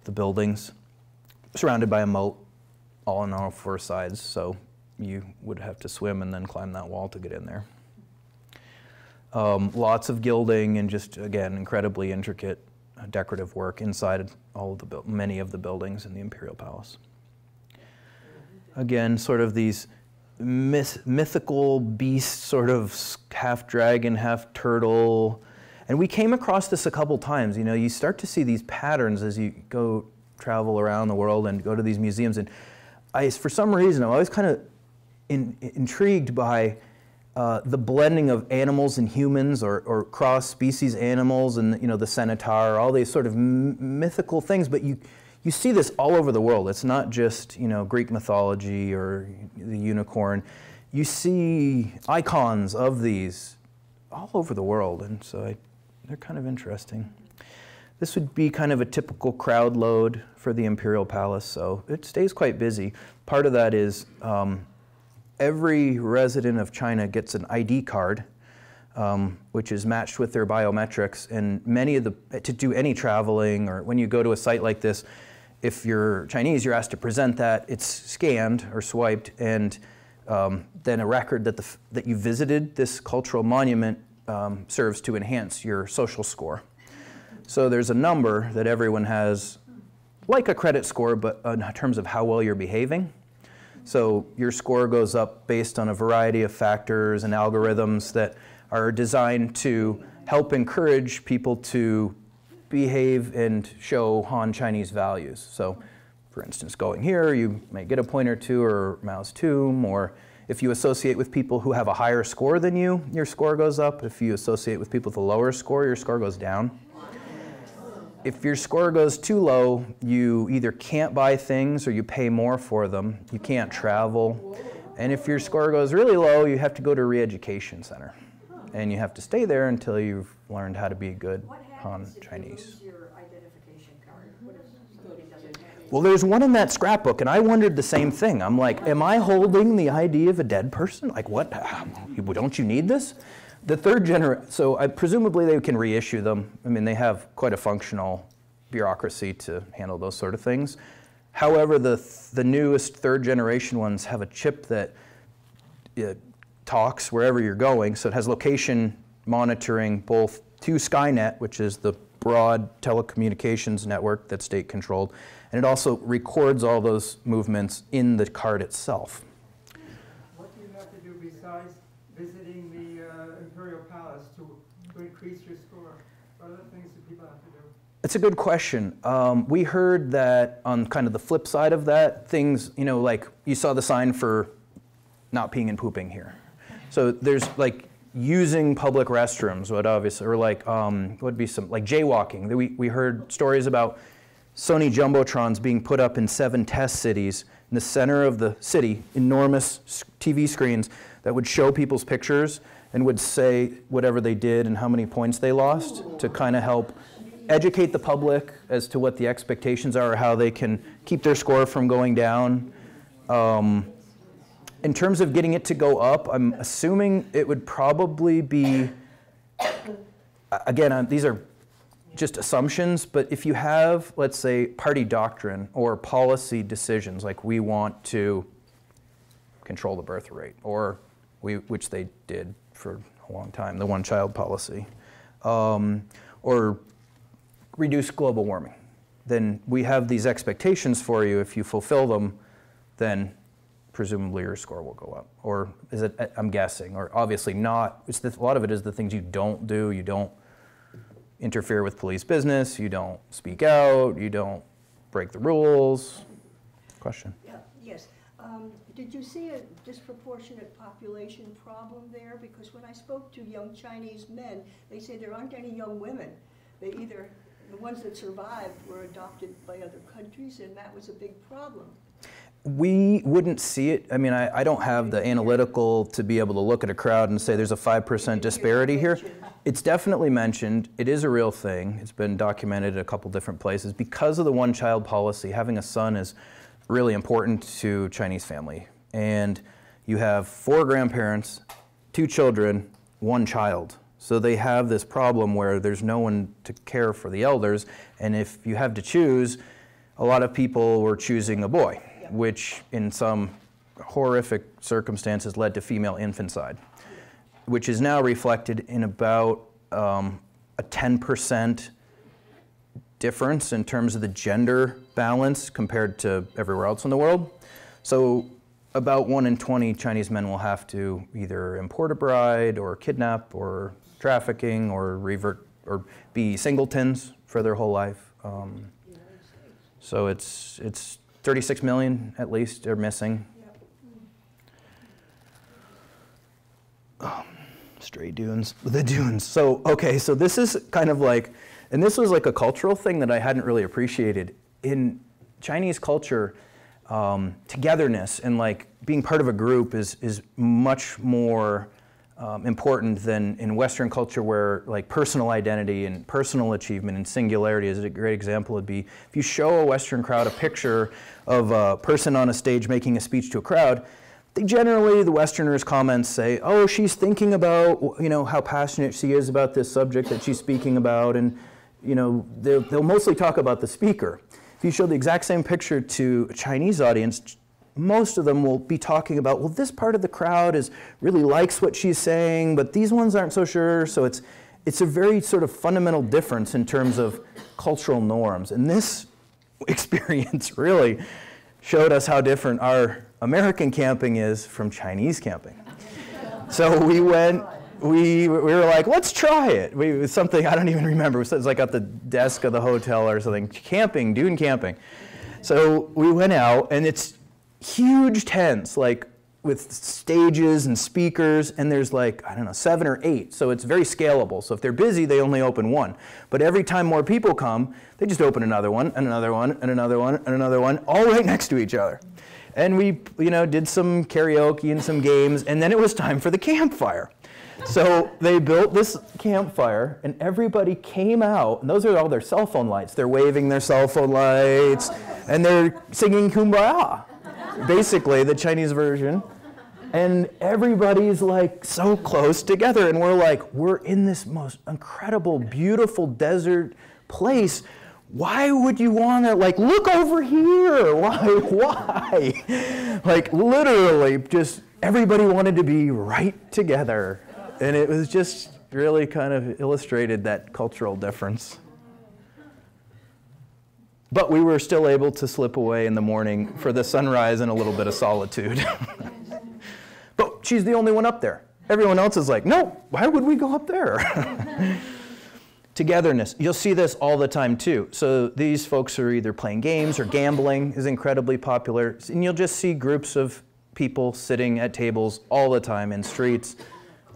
the buildings, surrounded by a moat, all on all four sides. So you would have to swim and then climb that wall to get in there. Um, lots of gilding and just again incredibly intricate decorative work inside all of the many of the buildings in the imperial palace. Again, sort of these myth- mythical beasts, sort of half dragon, half turtle. And we came across this a couple times. You know, you start to see these patterns as you go travel around the world and go to these museums. And I, for some reason, I'm always kind of in, intrigued by uh, the blending of animals and humans or, or cross-species animals and you know the centaur, all these sort of mythical things. But you, you see this all over the world. It's not just you know Greek mythology or the unicorn. You see icons of these all over the world, and so I, they're kind of interesting. This would be kind of a typical crowd load for the Imperial Palace, so it stays quite busy. Part of that is um, every resident of China gets an ID card, um, which is matched with their biometrics. And many of the, to do any traveling or when you go to a site like this, if you're Chinese, you're asked to present that. It's scanned or swiped, and um, then a record that, the, that you visited this cultural monument um, serves to enhance your social score. So there's a number that everyone has, like a credit score, but in terms of how well you're behaving. So your score goes up based on a variety of factors and algorithms that are designed to help encourage people to behave and show Han Chinese values. So, for instance, going here, you may get a point or two, or Mao's tomb, or if you associate with people who have a higher score than you, your score goes up. If you associate with people with a lower score, your score goes down. If your score goes too low, you either can't buy things or you pay more for them. You can't travel. And if your score goes really low, you have to go to a re-education center. And you have to stay there until you've learned how to be a good Han Chinese. your identification card? What if somebody doesn't have it? Well, there's one in that scrapbook, and I wondered the same thing. I'm like, am I holding the ID of a dead person? Like, what? Don't you need this? The third generation, so I, presumably they can reissue them. I mean, they have quite a functional bureaucracy to handle those sort of things. However, the, the newest third generation ones have a chip that talks wherever you're going, so it has location monitoring both to Skynet, which is the broad telecommunications network that's state controlled, and it also records all those movements in the card itself. What do you have to do besides visiting the uh, Imperial Palace to, to increase your score? What other things do people have to do? It's a good question. Um, we heard that on kind of the flip side of that, things, you know, like you saw the sign for not peeing and pooping here. So there's like using public restrooms would obviously, or like, um, would be some, like jaywalking. We, we heard stories about Sony Jumbotrons being put up in seven test cities in the center of the city, enormous TV screens that would show people's pictures and would say whatever they did and how many points they lost to kind of help educate the public as to what the expectations are or how they can keep their score from going down. Um, in terms of getting it to go up, I'm assuming it would probably be, again, uh, these are just assumptions, but if you have, let's say, party doctrine or policy decisions, like we want to control the birth rate, or we, which they did for a long time, the one child policy, um, or reduce global warming, then we have these expectations for you. If you fulfill them, then presumably your score will go up. Or is it, I'm guessing, or obviously not. It's the, a lot of it is the things you don't do. You don't interfere with police business, you don't speak out, you don't break the rules. Question. Yeah, yes. Um, Did you see a disproportionate population problem there? Because when I spoke to young Chinese men, they say there aren't any young women. They either, the ones that survived were adopted by other countries, and that was a big problem. we wouldn't see it. I mean, I, I don't have the analytical to be able to look at a crowd and say there's a 5% disparity here. It's definitely mentioned. It is a real thing. It's been documented at a couple different places. Because of the one child policy, having a son is really important to Chinese family. And you have four grandparents, two children, one child. So they have this problem where there's no one to care for the elders. And if you have to choose, a lot of people were choosing a boy which in some horrific circumstances led to female infanticide, which is now reflected in about um, a 10% difference in terms of the gender balance compared to everywhere else in the world. So about one in 20 Chinese men will have to either import a bride or kidnap or trafficking or revert or be singletons for their whole life. Um, so it's, it's 36 million at least are missing. Oh, stray dunes, the dunes. So, okay, so this is kind of like, and this was like a cultural thing that I hadn't really appreciated. In Chinese culture, um, togetherness and like being part of a group is, is much more um, important than in Western culture where like personal identity and personal achievement and singularity is a great example would be if you show a Western crowd a picture of a person on a stage making a speech to a crowd, they generally, the Westerners' comments say, oh, she's thinking about, you know, how passionate she is about this subject that she's speaking about, and, you know, they'll, they'll mostly talk about the speaker. If you show the exact same picture to a Chinese audience, most of them will be talking about, well, this part of the crowd is really likes what she's saying, but these ones aren't so sure. So it's, it's a very sort of fundamental difference in terms of cultural norms. And this experience really showed us how different our American camping is from Chinese camping. So we went, we, we were like, let's try it. We, it was something, I don't even remember, it was like at the desk of the hotel or something, camping, dune camping. So we went out, and it's huge tents, like with stages and speakers, and there's like, I don't know, seven or eight. So it's very scalable. So if they're busy, they only open one. But every time more people come, they just open another one, and another one, and another one, and another one, all right next to each other. And we, you know, did some karaoke and some games, and then it was time for the campfire. So they built this campfire, and everybody came out, and those are all their cell phone lights. They're waving their cell phone lights, and they're singing Kumbaya basically the Chinese version. And everybody's like so close together, and we're like, we're in this most incredible, beautiful desert place. Why would you want to like look over here? Why? Why? like literally, just everybody wanted to be right together, and it was just really kind of illustrated that cultural difference. But we were still able to slip away in the morning for the sunrise and a little bit of solitude. but she's the only one up there. Everyone else is like, no, why would we go up there? Togetherness. You'll see this all the time too. So these folks are either playing games or gambling is incredibly popular. And you'll just see groups of people sitting at tables all the time in streets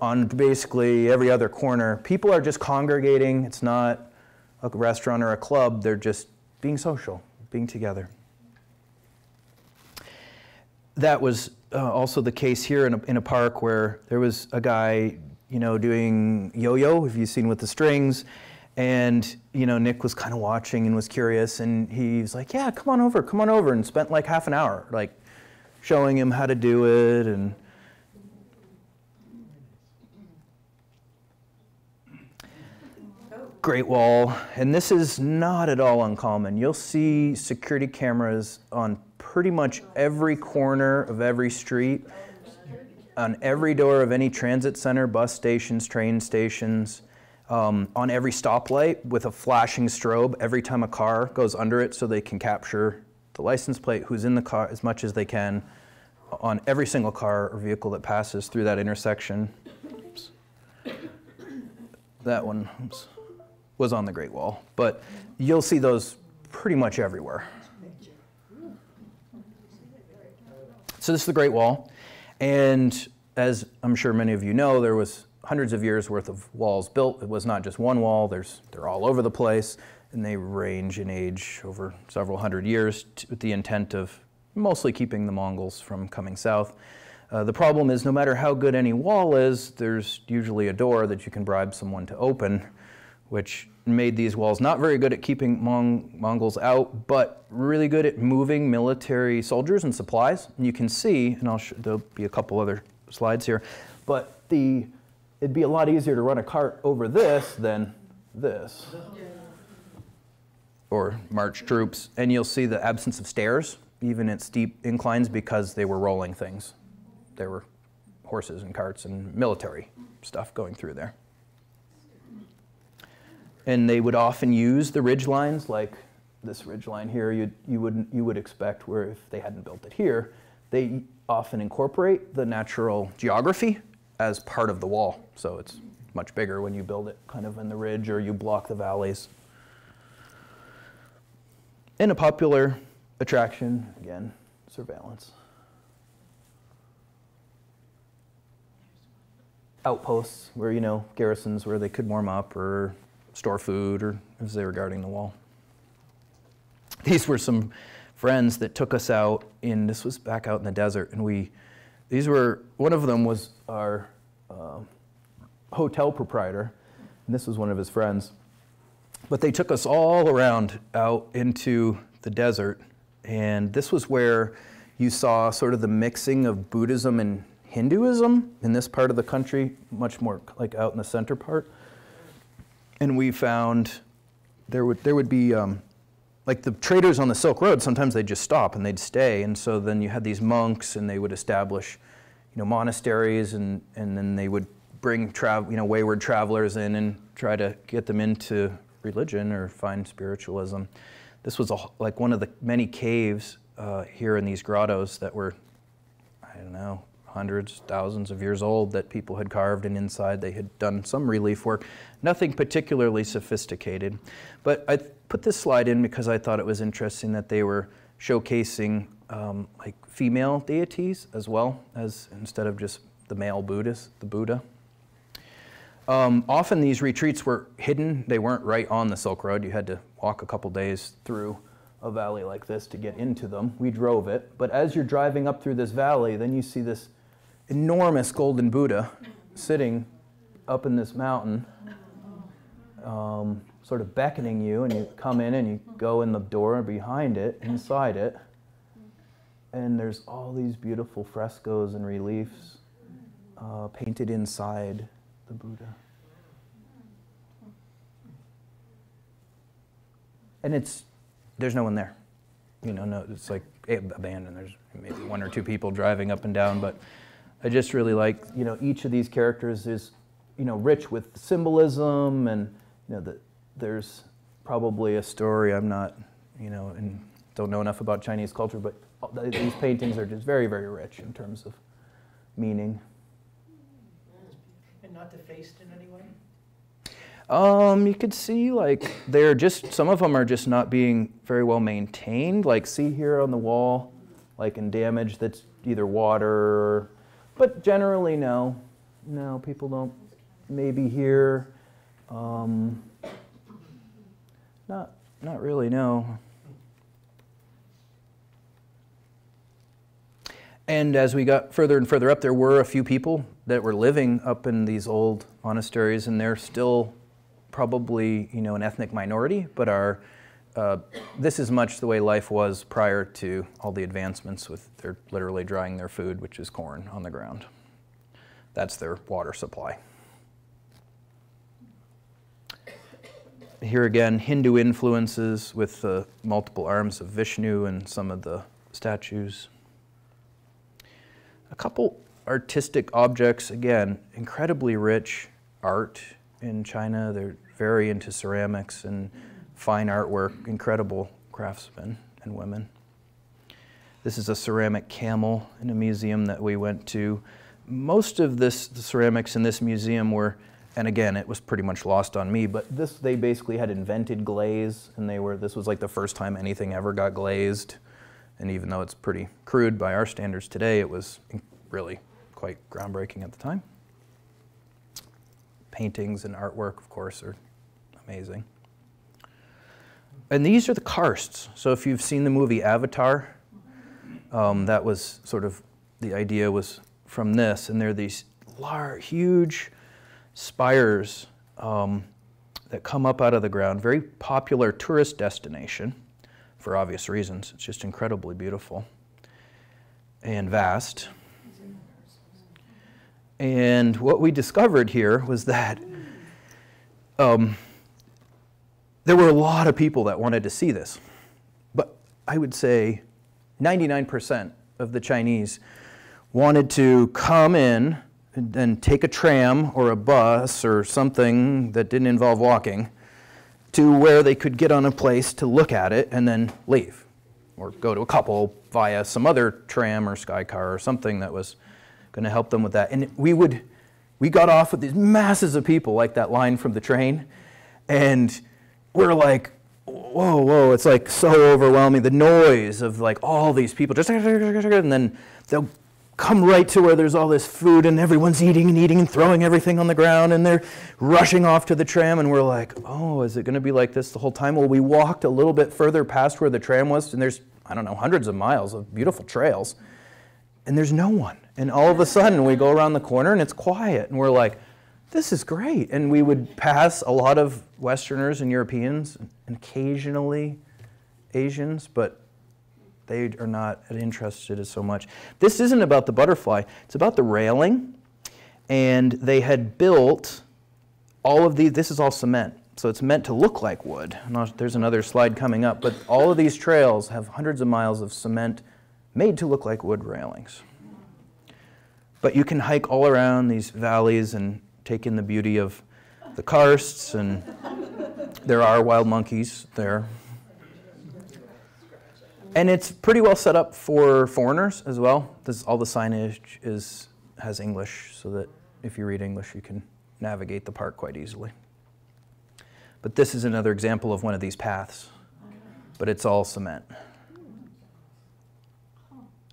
on basically every other corner. People are just congregating. It's not a restaurant or a club. They're just being social, being together. That was uh, also the case here in a, in a park where there was a guy, you know, doing yo-yo, if you've seen with the strings, and you know, Nick was kind of watching and was curious, and he was like, "Yeah, come on over, come on over," and spent like half an hour, like, showing him how to do it, and Great Wall, and this is not at all uncommon. You'll see security cameras on pretty much every corner of every street, on every door of any transit center, bus stations, train stations, um, on every stoplight with a flashing strobe every time a car goes under it so they can capture the license plate, who's in the car as much as they can on every single car or vehicle that passes through that intersection. Oops. That one. Oops was on the Great Wall, but you'll see those pretty much everywhere. So this is the Great Wall, and as I'm sure many of you know, there was hundreds of years worth of walls built. It was not just one wall, There's, they're all over the place, and they range in age over several hundred years with the intent of mostly keeping the Mongols from coming south. Uh, the problem is, no matter how good any wall is, there's usually a door that you can bribe someone to open, which made these walls not very good at keeping Mong Mongols out, but really good at moving military soldiers and supplies. And you can see, and I'll there'll be a couple other slides here, but the it'd be a lot easier to run a cart over this than this. Or march troops, and you'll see the absence of stairs, even at steep inclines, because they were rolling things there were horses and carts and military stuff going through there. And they would often use the ridge lines, like this ridge line here, you, you, wouldn't, you would expect where if they hadn't built it here, they often incorporate the natural geography as part of the wall. So it's much bigger when you build it kind of in the ridge or you block the valleys. And a popular attraction, again, surveillance. outposts where, you know, garrisons where they could warm up or store food or as they were guarding the wall. These were some friends that took us out in, this was back out in the desert, and we, these were, one of them was our uh, hotel proprietor, and this was one of his friends. But they took us all around out into the desert, and this was where you saw sort of the mixing of Buddhism and Hinduism in this part of the country, much more like out in the center part. And we found there would, there would be, um, like the traders on the Silk Road, sometimes they'd just stop and they'd stay. And so then you had these monks and they would establish, you know, monasteries and, and then they would bring travel, you know, wayward travelers in and try to get them into religion or find spiritualism. This was a, like one of the many caves uh, here in these grottos that were, I don't know, hundreds, thousands of years old that people had carved, and inside they had done some relief work. Nothing particularly sophisticated. But I put this slide in because I thought it was interesting that they were showcasing um, like female deities as well as instead of just the male Buddhist, the Buddha. Um, often these retreats were hidden. They weren't right on the Silk Road. You had to walk a couple days through a valley like this to get into them. We drove it. But as you're driving up through this valley, then you see this enormous golden Buddha sitting up in this mountain, um, sort of beckoning you, and you come in and you go in the door behind it, inside it, and there's all these beautiful frescoes and reliefs uh, painted inside the Buddha. And it's there's no one there, you know. No, it's like abandoned. There's maybe one or two people driving up and down, but I just really like, you know, each of these characters is, you know, rich with symbolism and, you know, that there's probably a story I'm not, you know, and don't know enough about Chinese culture, but these paintings are just very, very rich in terms of meaning. And not defaced in any way? Um, you could see like they're just some of them are just not being very well maintained. Like see here on the wall, like in damage that's either water or but generally, no. No, people don't maybe hear. Um, not, not really, no. And as we got further and further up, there were a few people that were living up in these old monasteries, and they're still probably, you know, an ethnic minority, but are uh, this is much the way life was prior to all the advancements with they're literally drying their food, which is corn on the ground. That's their water supply. Here again, Hindu influences with the multiple arms of Vishnu and some of the statues. A couple artistic objects, again, incredibly rich art in China. They're very into ceramics and fine artwork, incredible craftsmen and women. This is a ceramic camel in a museum that we went to. Most of this, the ceramics in this museum were, and again, it was pretty much lost on me, but this, they basically had invented glaze, and they were, this was like the first time anything ever got glazed. And even though it's pretty crude by our standards today, it was really quite groundbreaking at the time. Paintings and artwork, of course, are amazing. And these are the karsts. So if you've seen the movie Avatar, Um, that was sort of the idea was from this, and there are these large, huge spires um, that come up out of the ground. Very popular tourist destination for obvious reasons. It's just incredibly beautiful and vast. And what we discovered here was that um, there were a lot of people that wanted to see this. But I would say 99% of the Chinese wanted to come in and, take a tram or a bus or something that didn't involve walking to where they could get on a place to look at it and then leave or go to a couple via some other tram or sky car or something that was going to help them with that. And we would, we got off with these masses of people like that line from the train, and we're like, whoa, whoa, it's like so overwhelming. The noise of like all these people just, and then they'll come right to where there's all this food and everyone's eating and eating and throwing everything on the ground and they're rushing off to the tram and we're like, oh, is it going to be like this the whole time? Well, we walked a little bit further past where the tram was and there's, I don't know, hundreds of miles of beautiful trails and there's no one. And all of a sudden we go around the corner and it's quiet and we're like, this is great. And we would pass a lot of Westerners and Europeans and occasionally Asians, but they are not interested as so much. This isn't about the butterfly, it's about the railing. And they had built all of these, this is all cement. So it's meant to look like wood. There's another slide coming up, but all of these trails have hundreds of miles of cement made to look like wood railings. But you can hike all around these valleys and take in the beauty of the karsts, and there are wild monkeys there. And it's pretty well set up for foreigners as well. This, all the signage is, has English, so that if you read English, you can navigate the park quite easily. But this is another example of one of these paths, but it's all cement.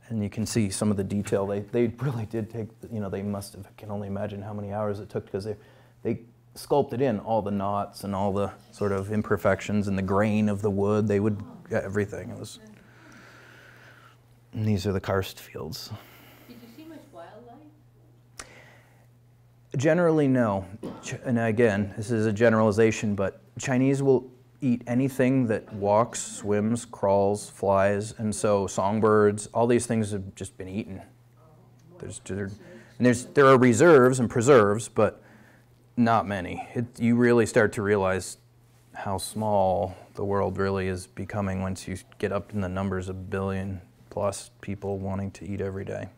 And you can see some of the detail. They, they really did take, you know, they must have, I can only imagine how many hours it took because they, they sculpted in all the knots and all the sort of imperfections and the grain of the wood. They would, everything. It was and these are the karst fields. Did you see much wildlife? Generally, no. And again, this is a generalization, but Chinese will eat anything that walks, swims, crawls, flies, and so songbirds, all these things have just been eaten. There's, there, and there's, there are reserves and preserves, but not many. It, you really start to realize how small the world really is becoming once you get up in the numbers of billion plus people wanting to eat every day.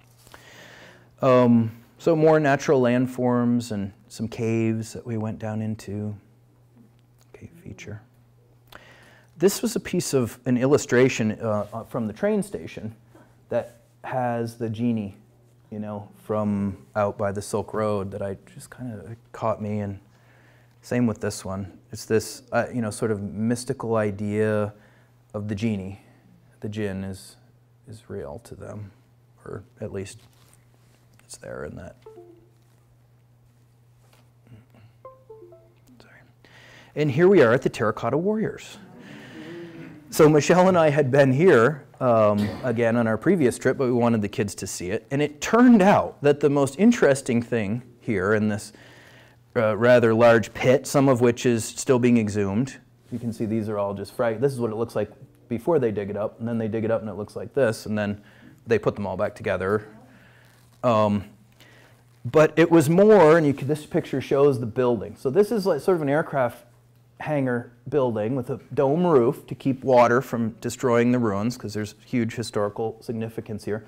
Um, so more natural landforms and some caves that we went down into. Cave feature. This was a piece of an illustration uh, uh, from the train station that has the genie, you know, from out by the Silk Road that I just kind of caught me. And same with this one. It's this, uh, you know, sort of mystical idea of the genie. The jinn is is real to them, or at least it's there in that. Sorry. And here we are at the Terracotta Warriors. So Michelle and I had been here um, again on our previous trip, but we wanted the kids to see it. And it turned out that the most interesting thing here in this uh, rather large pit, some of which is still being exhumed. You can see these are all just frag. This is what it looks like before they dig it up, and then they dig it up and it looks like this, and then they put them all back together. Um, but it was more, and could, this picture shows the building. So this is like sort of an aircraft hangar building with a dome roof to keep water from destroying the ruins, because there's huge historical significance here.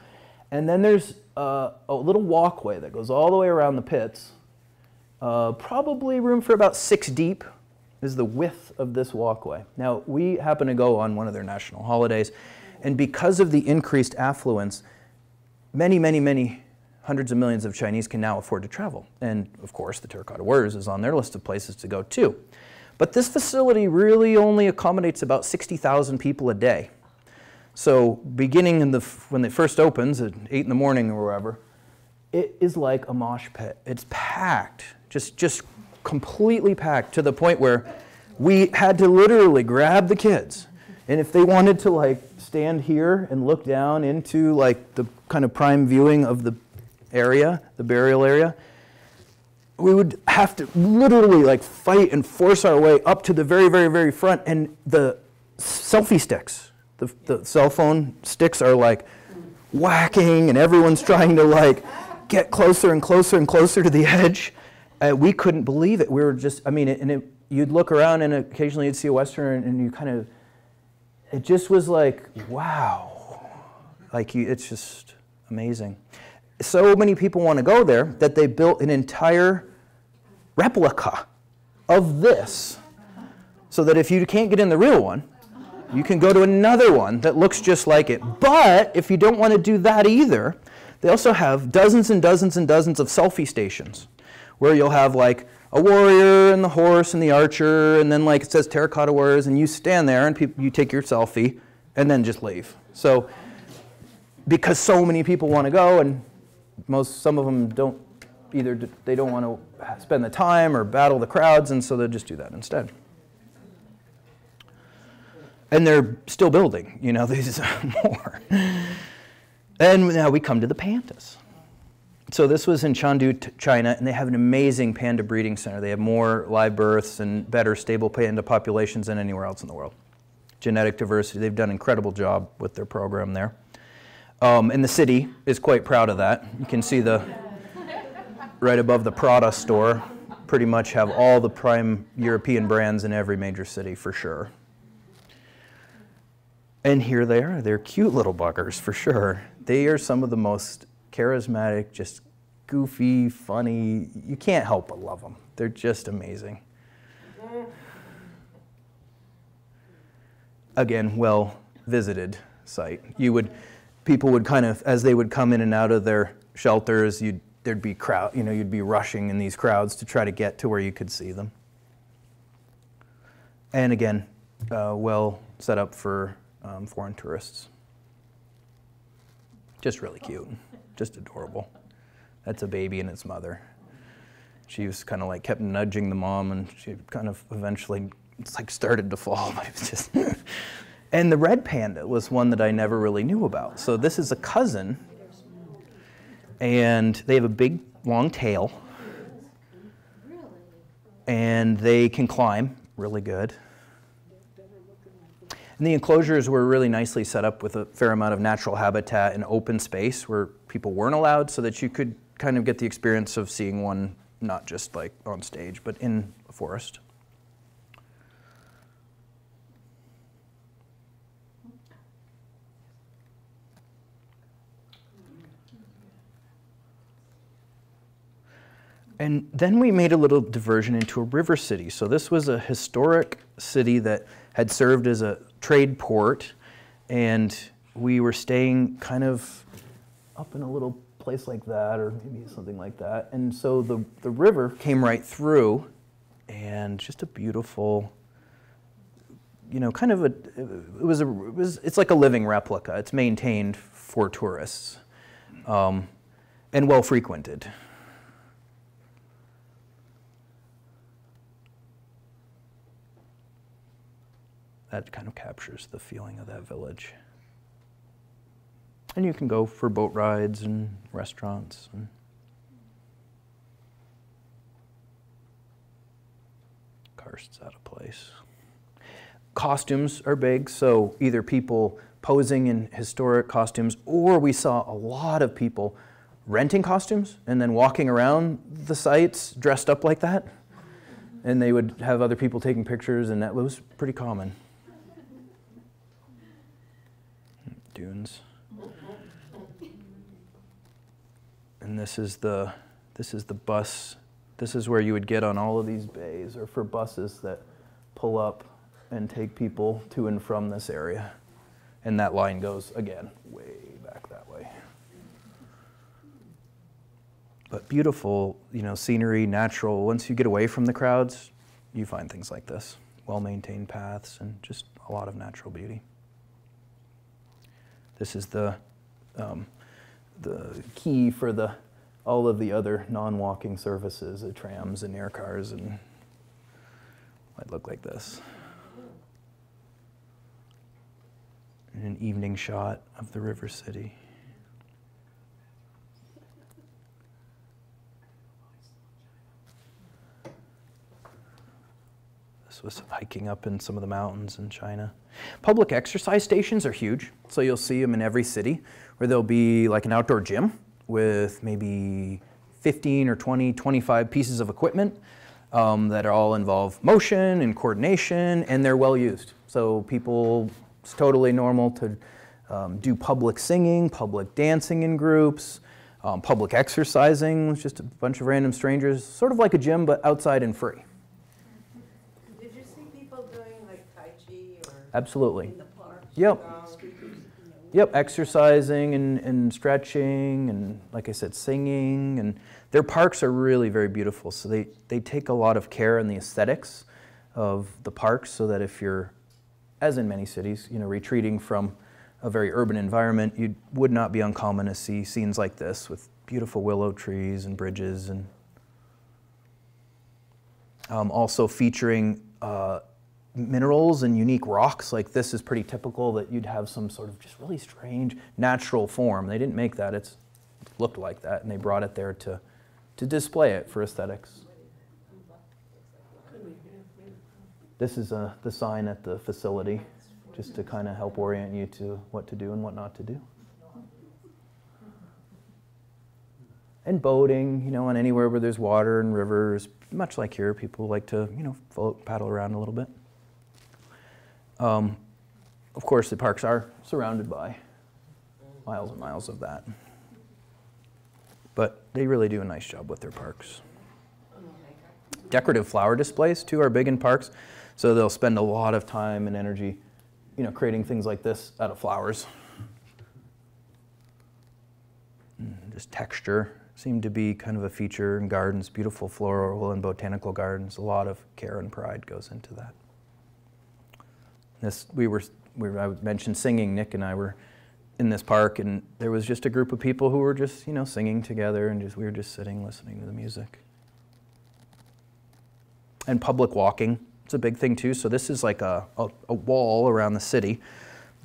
And then there's uh, a little walkway that goes all the way around the pits, uh, probably room for about six deep is the width of this walkway. Now, we happen to go on one of their national holidays, and because of the increased affluence, many, many, many hundreds of millions of Chinese can now afford to travel. And of course, the Terracotta Warriors is on their list of places to go too. But this facility really only accommodates about 60,000 people a day. So beginning in the, when it first opens at 8 in the morning or wherever, it is like a mosh pit. It's packed, just, just completely packed to the point where we had to literally grab the kids And if they wanted to like stand here and look down into like the kind of prime viewing of the area, the burial area, we would have to literally like fight and force our way up to the very, very, very front. And the selfie sticks, the, the cell phone sticks are like whacking, and everyone's trying to like get closer and closer and closer to the edge. Uh, we couldn't believe it. We were just, I mean, and it, you'd look around and occasionally you'd see a Western and you kind of, it just was like, wow. Like, you, it's just amazing. So many people want to go there that they built an entire replica of this so that if you can't get in the real one, you can go to another one that looks just like it. But if you don't want to do that either, they also have dozens and dozens and dozens of selfie stations where you'll have like a warrior and the horse and the archer, and then like it says terracotta warriors, and you stand there and you take your selfie and then just leave. So because so many people want to go and most some of them don't either they don't want to spend the time or battle the crowds and so they'll just do that instead and they're still building you know these more and now we come to the pandas so this was in Chengdu, China, and they have an amazing panda breeding center. They have more live births and better stable panda populations than anywhere else in the world. Genetic diversity, they've done an incredible job with their program there. Um, and the city is quite proud of that. You can see the, right above the Prada store, pretty much have all the prime European brands in every major city for sure. And here they are. They're cute little buggers for sure. They are some of the most charismatic, just goofy, funny. You can't help but love them. They're just amazing. Again, well visited site. You would, people would kind of, as they would come in and out of their shelters, you'd, there'd be crowd, you know, you'd be rushing in these crowds to try to get to where you could see them. And again, uh, well set up for um, foreign tourists. Just really cute just adorable. That's a baby and its mother. She was kind of like kept nudging the mom, and she kind of eventually it's like started to fall, but it was just. and the red panda was one that I never really knew about. So this is a cousin, and they have a big long tail, and they can climb really good. And the enclosures were really nicely set up with a fair amount of natural habitat and open space where people weren't allowed so that you could kind of get the experience of seeing one not just like on stage, but in a forest. And then we made a little diversion into a river city. So this was a historic city that had served as a trade port, and we were staying kind of up in a little place like that, or maybe something like that. And so the, the river came right through, and just a beautiful, you know, kind of a, it was a, it was, it's like a living replica. It's maintained for tourists, um, and well frequented. That kind of captures the feeling of that village. And you can go for boat rides and restaurants. And Karst's out of place. Costumes are big, so either people posing in historic costumes, or we saw a lot of people renting costumes and then walking around the sites dressed up like that. And they would have other people taking pictures, and that was pretty common. Dunes. And this is the this is the bus. This is where you would get on all of these bays or for buses that pull up and take people to and from this area. And that line goes again way back that way. But beautiful, you know, scenery, natural. Once you get away from the crowds, you find things like this. Well-maintained paths and just a lot of natural beauty. This is the, um, the key for the, all of the other non-walking services, the trams and air cars, and might look like this. an evening shot of the river city. This was hiking up in some of the mountains in China. Public exercise stations are huge, so you'll see them in every city where there'll be like an outdoor gym with maybe 15 or 20, 25 pieces of equipment um, that all involve motion and coordination, and they're well used. So people, it's totally normal to um, do public singing, public dancing in groups, um, public exercising with just a bunch of random strangers, sort of like a gym, but outside and free. Did you see people doing like Tai Chi or? Absolutely. In the parks, Yep. on the streets, you know. Yep, exercising and, and stretching and, like I said, singing. And their parks are really very beautiful. So they, they take a lot of care in the aesthetics of the parks so that if you're, as in many cities, you know, retreating from a very urban environment, you would not be uncommon to see scenes like this with beautiful willow trees and bridges and um, also featuring uh, minerals and unique rocks. Like this is pretty typical that you'd have some sort of just really strange natural form. They didn't make that, it's, it looked like that, and they brought it there to, to display it for aesthetics. This is uh, the sign at the facility, just to kind of help orient you to what to do and what not to do. And boating, you know, and anywhere where there's water and rivers, much like here, people like to, you know, float, paddle around a little bit. Um, of course, the parks are surrounded by miles and miles of that. But they really do a nice job with their parks. Decorative flower displays, too, are big in parks. So they'll spend a lot of time and energy, you know, creating things like this out of flowers. Mm, Just texture seemed to be kind of a feature in gardens, beautiful floral and botanical gardens. A lot of care and pride goes into that. This, we were, we were, I mentioned singing. Nick and I were in this park, and there was just a group of people who were just, you know, singing together, and just we were just sitting, listening to the music. And public walking, it's a big thing too. So this is like a, a, a wall around the city,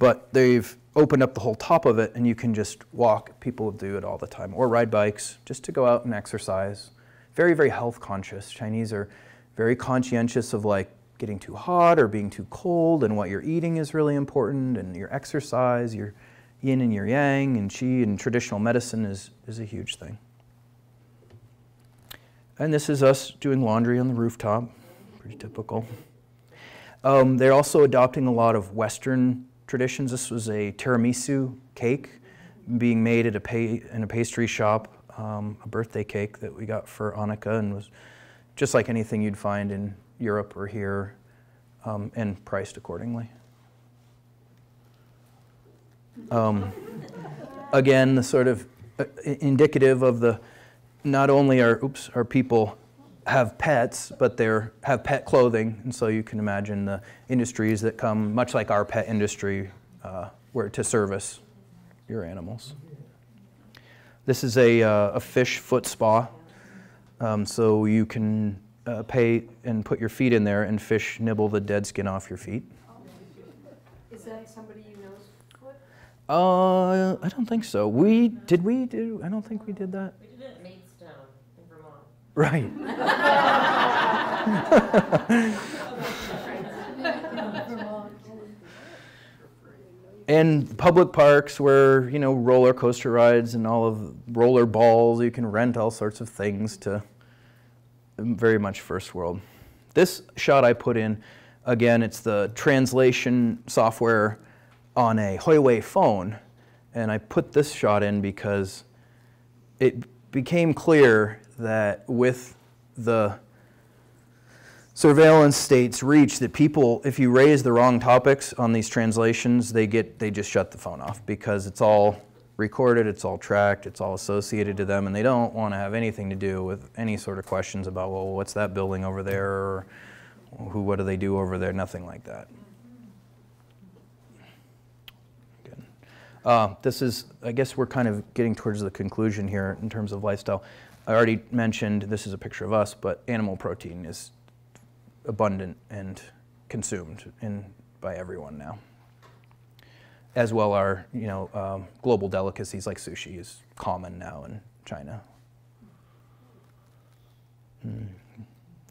but they've opened up the whole top of it, and you can just walk. People do it all the time, or ride bikes, just to go out and exercise. Very, very health conscious. Chinese are very conscientious of like getting too hot or being too cold, and what you're eating is really important, and your exercise, your yin and your yang, and qi, and traditional medicine is, is a huge thing. And this is us doing laundry on the rooftop, pretty typical. Um, they're also adopting a lot of Western traditions. This was a tiramisu cake being made at a in a pastry shop, um, a birthday cake that we got for Annika, and was just like anything you'd find in Europe or here, um, and priced accordingly. Um, again, the sort of uh, indicative of the not only are oops are people have pets, but they're have pet clothing, and so you can imagine the industries that come much like our pet industry, uh, where to service your animals. This is a, uh, a fish foot spa, um, so you can uh, pay and put your feet in there, and fish nibble the dead skin off your feet. Is that somebody you know's foot? Uh, I don't think so. We did we do? I don't think we did that. We did it at Maidstone in Vermont. Right. and public parks where you know roller coaster rides and all of roller balls you can rent all sorts of things to very much first world. This shot i put in again it's the translation software on a Huawei phone and i put this shot in because it became clear that with the surveillance states reach that people if you raise the wrong topics on these translations they get they just shut the phone off because it's all recorded it's all tracked it's all associated to them and they don't want to have anything to do with any sort of questions about well what's that building over there or who what do they do over there nothing like that Good. Uh, this is i guess we're kind of getting towards the conclusion here in terms of lifestyle i already mentioned this is a picture of us but animal protein is abundant and consumed in, by everyone now. As well are you know um, global delicacies like sushi is common now in China. Hmm.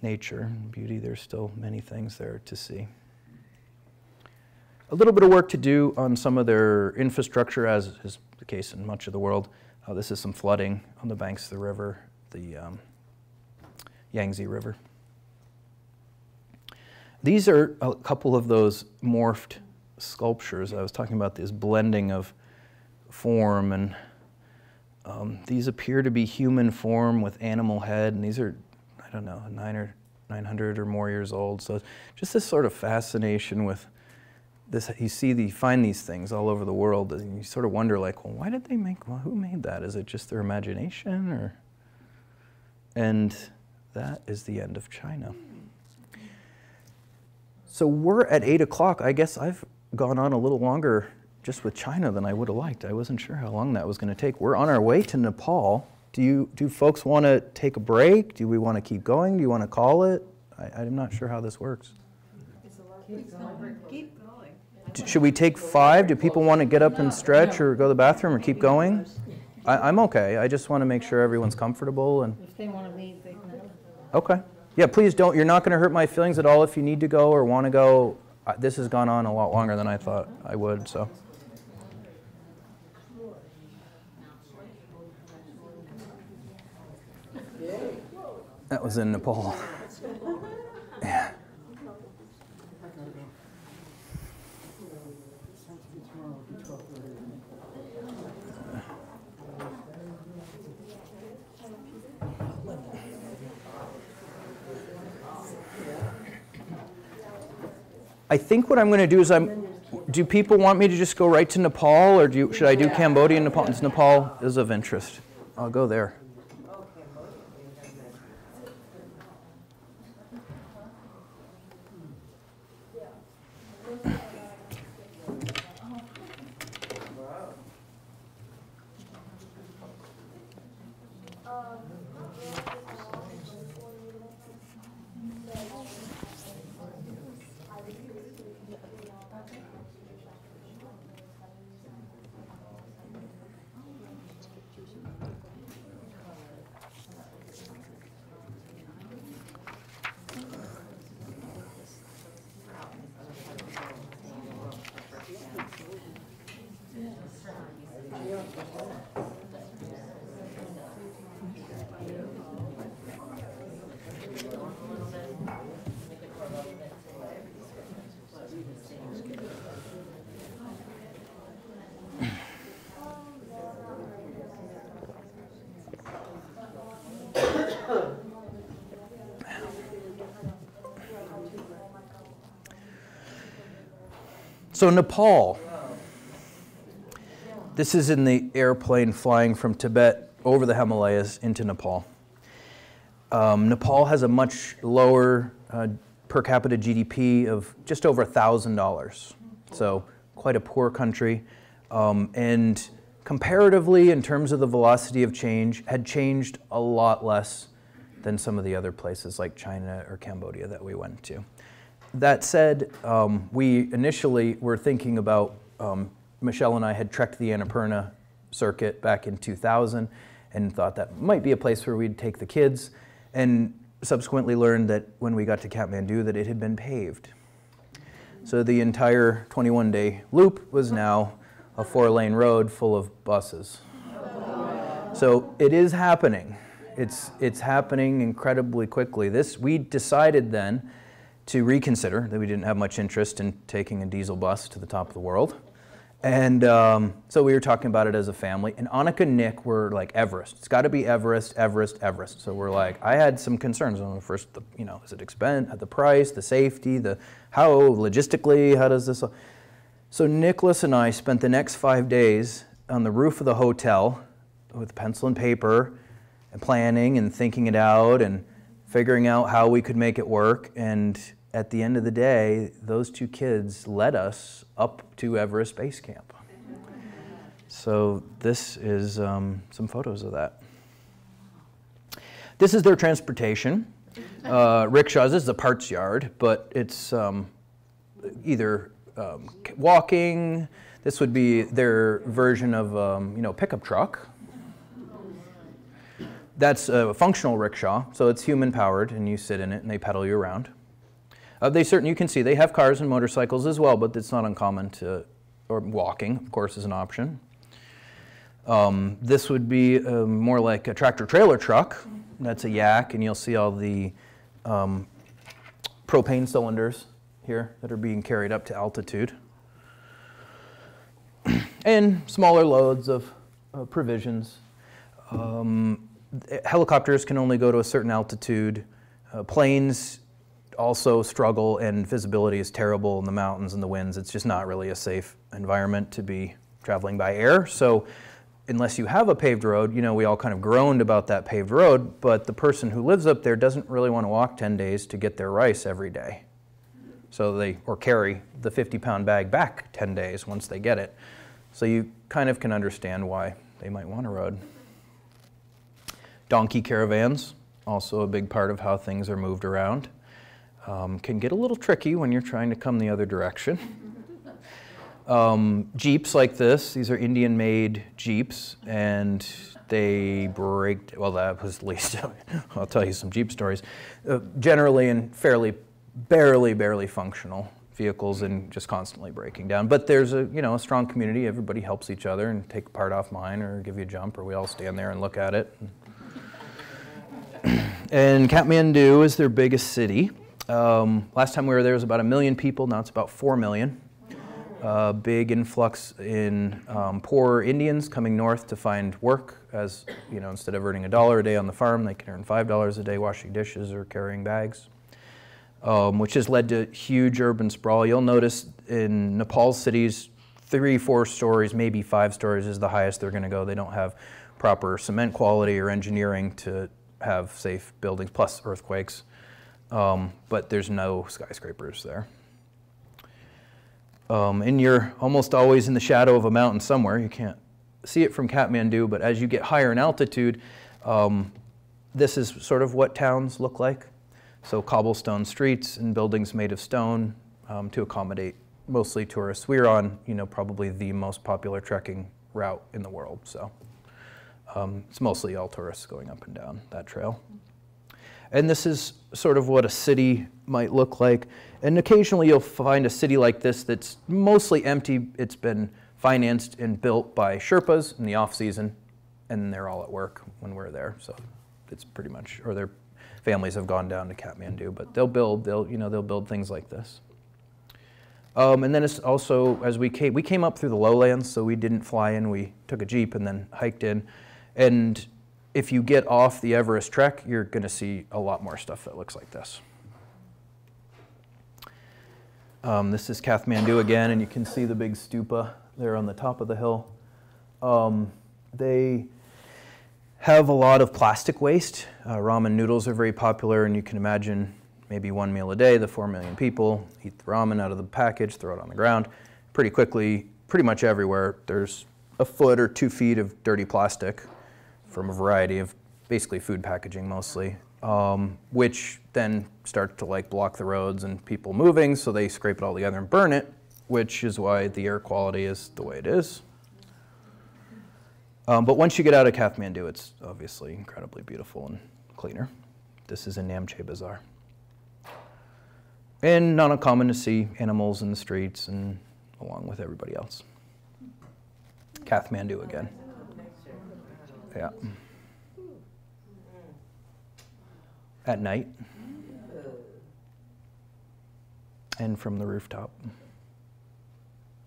Nature beauty, there's still many things there to see. A little bit of work to do on some of their infrastructure, as is the case in much of the world. Uh, this is some flooding on the banks of the river, the um, Yangtze River. These are a couple of those morphed sculptures. I was talking about this blending of form, and um, these appear to be human form with animal head, and these are, I don't know, nine or 900 or more years old. So just this sort of fascination with this. You see, the, you find these things all over the world, and you sort of wonder, like, well, why did they make? Well, who made that? Is it just their imagination, or? And that is the end of China. So we're at eight o'clock. I guess I've gone on a little longer just with China than I would have liked. I wasn't sure how long that was going to take. We're on our way to Nepal. Do you do folks want to take a break? Do we want to keep going? Do you want to call it? I, I'm not sure how this works. Keep going. D- Should we take five? Do people want to get up and stretch or go to the bathroom or keep going? I, I'm okay. I just want to make sure everyone's comfortable and. If they wanna leave, they can. Okay. Yeah, please don't. You're not going to hurt my feelings at all if you need to go or want to go. This has gone on a lot longer than I thought I would, so. That was in Nepal. Yeah. I think what I'm going to do is I'm. Do people want me to just go right to Nepal, or do you, should I do Cambodia and Nepal? Since Nepal is of interest. I'll go there. So, Nepal. This is in the airplane flying from Tibet over the Himalayas into Nepal. Um, Nepal has a much lower uh, per capita GDP of just over $1,000. So, quite a poor country. Um, and comparatively, in terms of the velocity of change, had changed a lot less than some of the other places like China or Cambodia that we went to. That said, um, we initially were thinking about, um, Michelle and I had trekked the Annapurna circuit back in 2000 and thought that might be a place where we'd take the kids, and subsequently learned that when we got to Kathmandu that it had been paved. So the entire 21 day loop was now a four lane road full of buses. So it is happening. It's, it's happening incredibly quickly. This, we decided then to reconsider that we didn't have much interest in taking a diesel bus to the top of the world. And um, so we were talking about it as a family. And Annika and Nick were like Everest. It's got to be Everest, Everest, Everest. So we're like, I had some concerns on the first, the, you know, is it expense, the price, the safety, the how logistically, how does this? So Nicholas and I spent the next five days on the roof of the hotel with pencil and paper and planning and thinking it out and figuring out how we could make it work. And at the end of the day, those two kids led us up to Everest Base Camp. So this is um, some photos of that. This is their transportation. Uh, rickshaws. This is a parts yard, but it's um, either um, walking. This would be their version of um, you know pickup truck. That's a functional rickshaw, so it's human powered, and you sit in it and they pedal you around. Uh, they certainly, you can see, they have cars and motorcycles as well, but it's not uncommon to, or walking, of course, is an option. Um, this would be uh, more like a tractor trailer truck. That's a yak, and you'll see all the um, propane cylinders here that are being carried up to altitude. and smaller loads of uh, provisions. Um, helicopters can only go to a certain altitude. Uh, planes also struggle, and visibility is terrible in the mountains and the winds. It's just not really a safe environment to be traveling by air. So unless you have a paved road, you know, we all kind of groaned about that paved road, but the person who lives up there doesn't really want to walk 10 days to get their rice every day. So they, or carry the 50 pound bag back 10 days once they get it. So you kind of can understand why they might want a road. Donkey caravans, also a big part of how things are moved around. Um, can get a little tricky when you're trying to come the other direction. Um, Jeeps like this, these are Indian made Jeeps, and they break, well, that was at least, I'll tell you some Jeep stories. Uh, generally and fairly, barely, barely functional vehicles and just constantly breaking down. But there's a, you know, a strong community. Everybody helps each other and take a part off mine or give you a jump, or we all stand there and look at it. and Kathmandu is their biggest city. Um, last time we were there was about a million people. Now it's about four million uh, big influx in um, poor Indians coming north to find work. As you know, instead of earning a dollar a day on the farm, they can earn five dollars a day washing dishes or carrying bags, um, which has led to huge urban sprawl. You'll notice in Nepal cities, three, four stories, maybe five stories is the highest they're going to go. They don't have proper cement quality or engineering to have safe buildings, plus earthquakes. Um, but there's no skyscrapers there. Um, and you're almost always in the shadow of a mountain somewhere. You can't see it from Kathmandu, but as you get higher in altitude, um, this is sort of what towns look like. So cobblestone streets and buildings made of stone um, to accommodate mostly tourists. We're on, you know, probably the most popular trekking route in the world. So um, it's mostly all tourists going up and down that trail. And this is sort of what a city might look like. And occasionally you'll find a city like this that's mostly empty. It's been financed and built by Sherpas in the off season, and they're all at work when we're there. So it's pretty much, or their families have gone down to Kathmandu, but they'll build, they'll, you know, they'll build things like this. Um, and then it's also, as we came, we came up through the lowlands, so we didn't fly in, we took a Jeep and then hiked in. And if you get off the Everest trek, you're going to see a lot more stuff that looks like this. Um, this is Kathmandu again, and you can see the big stupa there on the top of the hill. Um, they have a lot of plastic waste. Uh, ramen noodles are very popular, and you can imagine maybe one meal a day, the four million people eat the ramen out of the package, throw it on the ground. Pretty quickly, pretty much everywhere, there's a foot or two feet of dirty plastic from a variety of basically food packaging mostly, um, which then start to like block the roads and people moving, so they scrape it all together and burn it, which is why the air quality is the way it is. Um, but once you get out of Kathmandu, it's obviously incredibly beautiful and cleaner. This is in Namche Bazaar. And not uncommon to see animals in the streets and along with everybody else. Kathmandu again. Yeah. At night. And from the rooftop.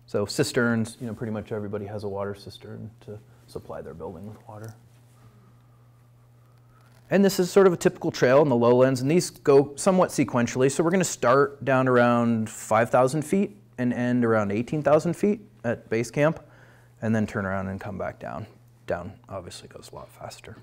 So cisterns, you know, pretty much everybody has a water cistern to supply their building with water. And this is sort of a typical trail in the lowlands, and these go somewhat sequentially. So we're going to start down around 5,000 feet and end around 18,000 feet at base camp, and then turn around and come back down down obviously goes a lot faster.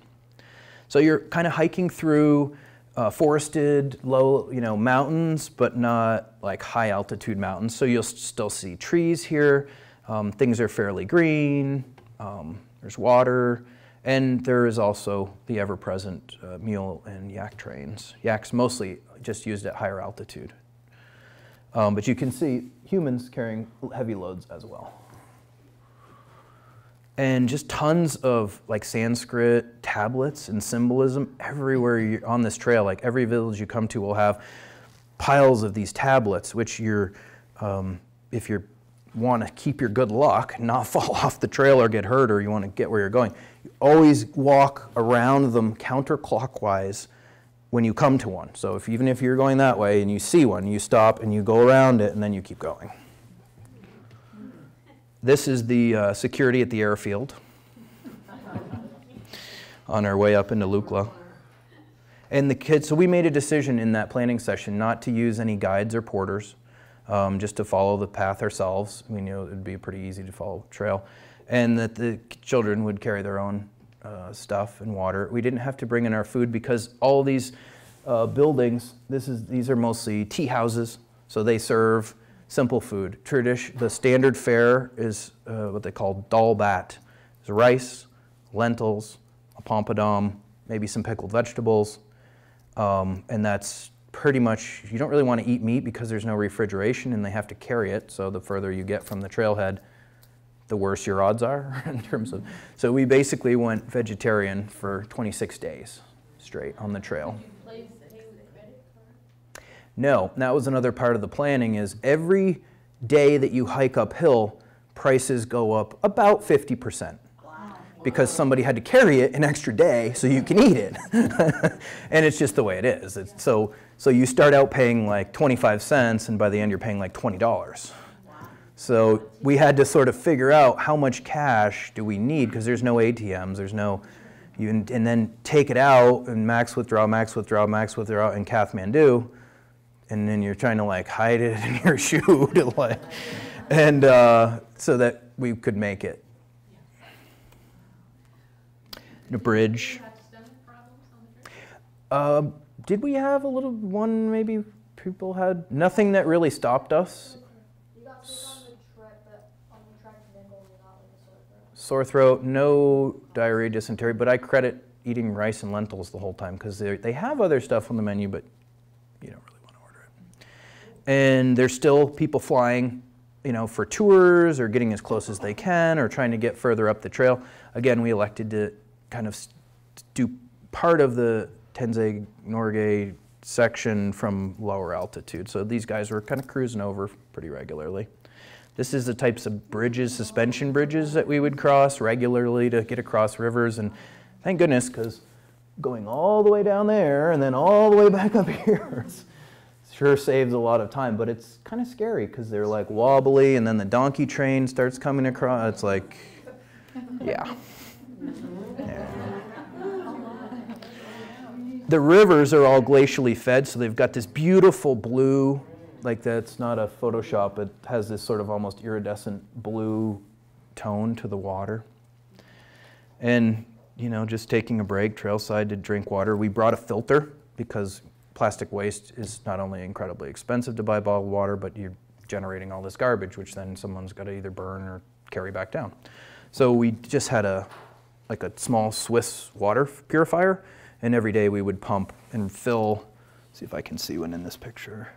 So you're kind of hiking through uh, forested, low, you know, mountains, but not like high altitude mountains. So you'll still see trees here. Um, things are fairly green. Um, there's water, and there is also the ever-present uh, mule and yak trains. Yaks mostly just used at higher altitude. Um, but you can see humans carrying heavy loads as well. And just tons of like Sanskrit tablets and symbolism everywhere you're on this trail. Like every village you come to will have piles of these tablets, which you're, um, if you want to keep your good luck, not fall off the trail or get hurt, or you want to get where you're going, you always walk around them counterclockwise when you come to one. So if, even if you're going that way and you see one, you stop and you go around it and then you keep going. This is the uh, security at the airfield on our way up into Lukla. And the kids, so we made a decision in that planning session not to use any guides or porters, um, just to follow the path ourselves. We knew it would be a pretty easy to follow trail. And that the children would carry their own uh, stuff and water. We didn't have to bring in our food because all these uh, buildings, this is, these are mostly tea houses, so they serve simple food. Tradition, the standard fare is uh, what they call dal bhat. It's rice, lentils, a pompadom, maybe some pickled vegetables, um, and that's pretty much, you don't really want to eat meat because there's no refrigeration and they have to carry it, so the further you get from the trailhead, the worse your odds are in terms of, so we basically went vegetarian for 26 days straight on the trail. No, that was another part of the planning is every day that you hike uphill, prices go up about 50%. Because somebody had to carry it an extra day so you can eat it. and it's just the way it is. It's, so, so you start out paying like 25 cents and by the end you're paying like $20. So we had to sort of figure out how much cash do we need because there's no ATMs, there's no, you, and then take it out and max withdraw, max withdraw, max withdraw in Kathmandu and then you're trying to like hide it in your shoe to like, and uh, so that we could make it. The bridge. Uh, did we have a little one? Maybe people had nothing that really stopped us. You got sick on the trip, but on the track to Bengal, you got like a sore throat. Sore throat, no diarrhea, dysentery, but I credit eating rice and lentils the whole time because they have other stuff on the menu, but you don't really want to order it. And there's still people flying, you know, for tours or getting as close as they can or trying to get further up the trail. Again, we elected to kind of do part of the Tenzing Norgay section from lower altitude. So these guys were kind of cruising over pretty regularly. This is the types of bridges, suspension bridges that we would cross regularly to get across rivers. And thank goodness, because going all the way down there and then all the way back up here sure saves a lot of time. But it's kind of scary because they're like wobbly, and then the donkey train starts coming across. It's like, yeah. Yeah. The rivers are all glacially fed, so they've got this beautiful blue, like that's not a Photoshop, it has this sort of almost iridescent blue tone to the water. And, you know, just taking a break, trailside to drink water. We brought a filter because plastic waste is not only incredibly expensive to buy bottled water, but you're generating all this garbage, which then someone's got to either burn or carry back down. So we just had a like a small Swiss water purifier, and every day we would pump and fill. See if I can see one in this picture.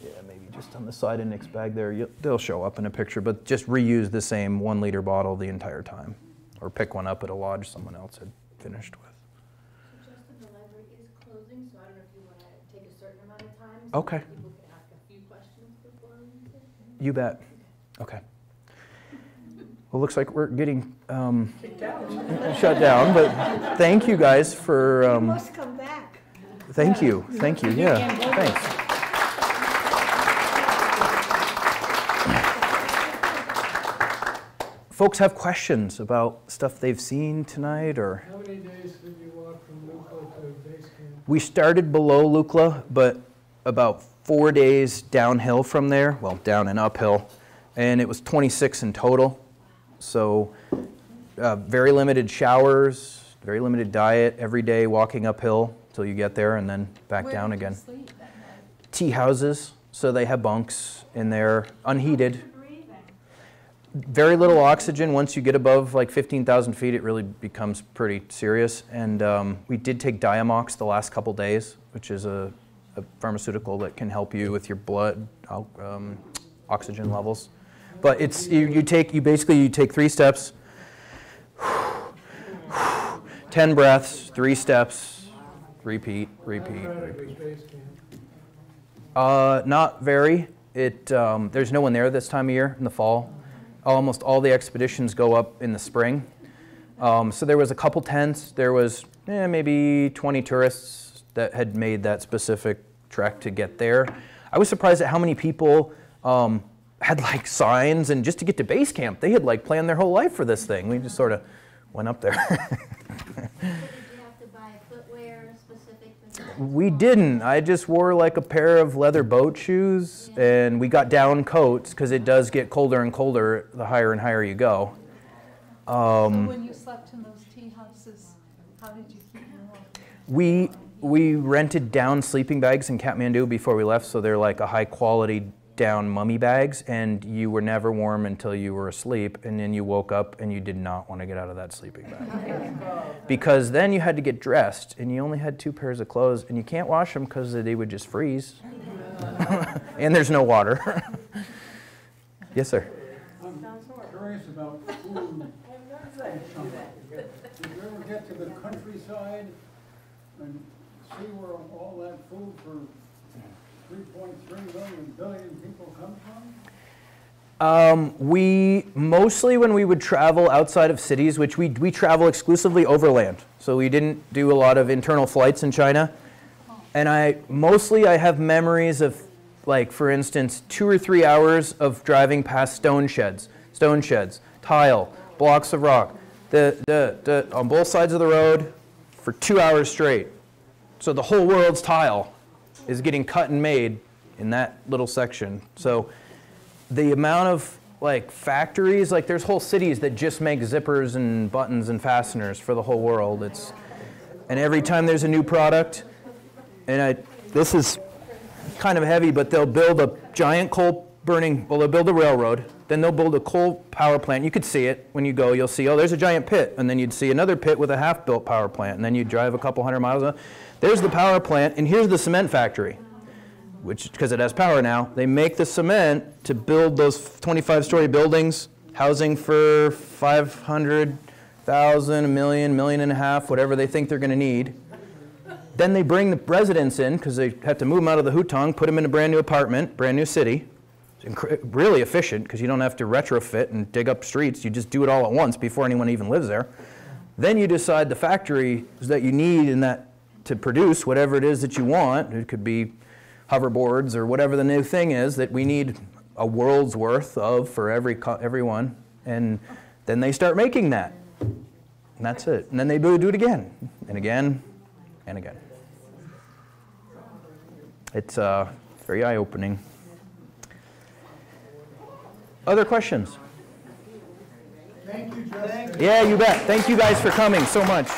Yeah, maybe just on the side of Nick's bag there. you- They'll show up in a picture, but just reuse the same one liter bottle the entire time, or pick one up at a lodge someone else had finished with. Justin, the library is closing, so I don't know if you want to take a certain amount of time. Okay. So people can ask a few questions before we sit. You bet. Okay. Well, looks like we're getting um, shut down, but thank you guys for. You Um, must come back. thank you. Thank you. Yeah. Thanks. Folks have questions about stuff they've seen tonight or. How many days did you walk from Lukla to base camp? We started below Lukla, but about four days downhill from there, well, down and uphill, and it was 26 in total. So, uh, very limited showers, very limited diet, every day walking uphill till you get there and then back down again. Tea houses, so they have bunks in there, unheated. Very little oxygen. Once you get above like 15,000 feet, it really becomes pretty serious. And um, we did take Diamox the last couple days, which is a, a pharmaceutical that can help you with your blood um, oxygen levels. But it's you, you take you basically you take three steps, 10 breaths, three steps, repeat, repeat, repeat. Uh, not very. It, um, there's no one there this time of year in the fall. Almost all the expeditions go up in the spring. Um, so there was a couple tents. There was eh, maybe 20 tourists that had made that specific trek to get there. I was surprised at how many people um, had like signs and just to get to base camp, they had like planned their whole life for this thing. We just sort of went up there. Did you have to buy footwear specific? We didn't. I just wore like a pair of leather boat shoes and we got down coats because it does get colder and colder the higher and higher you go. So Um, when you slept in those tea houses, how did you keep warm? we, we rented down sleeping bags in Kathmandu before we left, so they're like a high quality down mummy bags and you were never warm until you were asleep and then you woke up and you did not want to get out of that sleeping bag. because then you had to get dressed and you only had two pairs of clothes and you can't wash them because they would just freeze. and there's no water. yes, sir. I'm curious about food. Did you ever get to the countryside and where all that food for three point three million billion people comes from? Um, we mostly, when we would travel outside of cities, which we, we travel exclusively overland, so we didn't do a lot of internal flights in China. And I mostly I have memories of, like for instance, two or three hours of driving past stone sheds, stone sheds, tile, blocks of rock, the, the, the, on both sides of the road for two hours straight. So the whole world's tile is getting cut and made in that little section. So the amount of like factories, like there's whole cities that just make zippers and buttons and fasteners for the whole world. It's and every time there's a new product, and I this is kind of heavy, but they'll build a giant coal burning, well they'll build a railroad, then they'll build a coal power plant. You could see it when you go, you'll see, oh there's a giant pit, and then you'd see another pit with a half-built power plant, and then you drive a couple hundred miles, uh, there's the power plant, and here's the cement factory which because it has power now, they make the cement to build those 25-story buildings, housing for 500,000, a million, million and a half, whatever they think they're going to need. Then they bring the residents in because they have to move them out of the hutong, put them in a brand new apartment, brand new city. It's really efficient because you don't have to retrofit and dig up streets. You just do it all at once before anyone even lives there. Then you decide the factory that you need in that to produce whatever it is that you want. It could be hoverboards or whatever the new thing is that we need a world's worth of for every co- everyone. And then they start making that. And that's it. And then they do, do it again. And again. And again. It's uh, very eye-opening. Other questions? Thank you, Justin. yeah you bet. Thank you guys for coming so much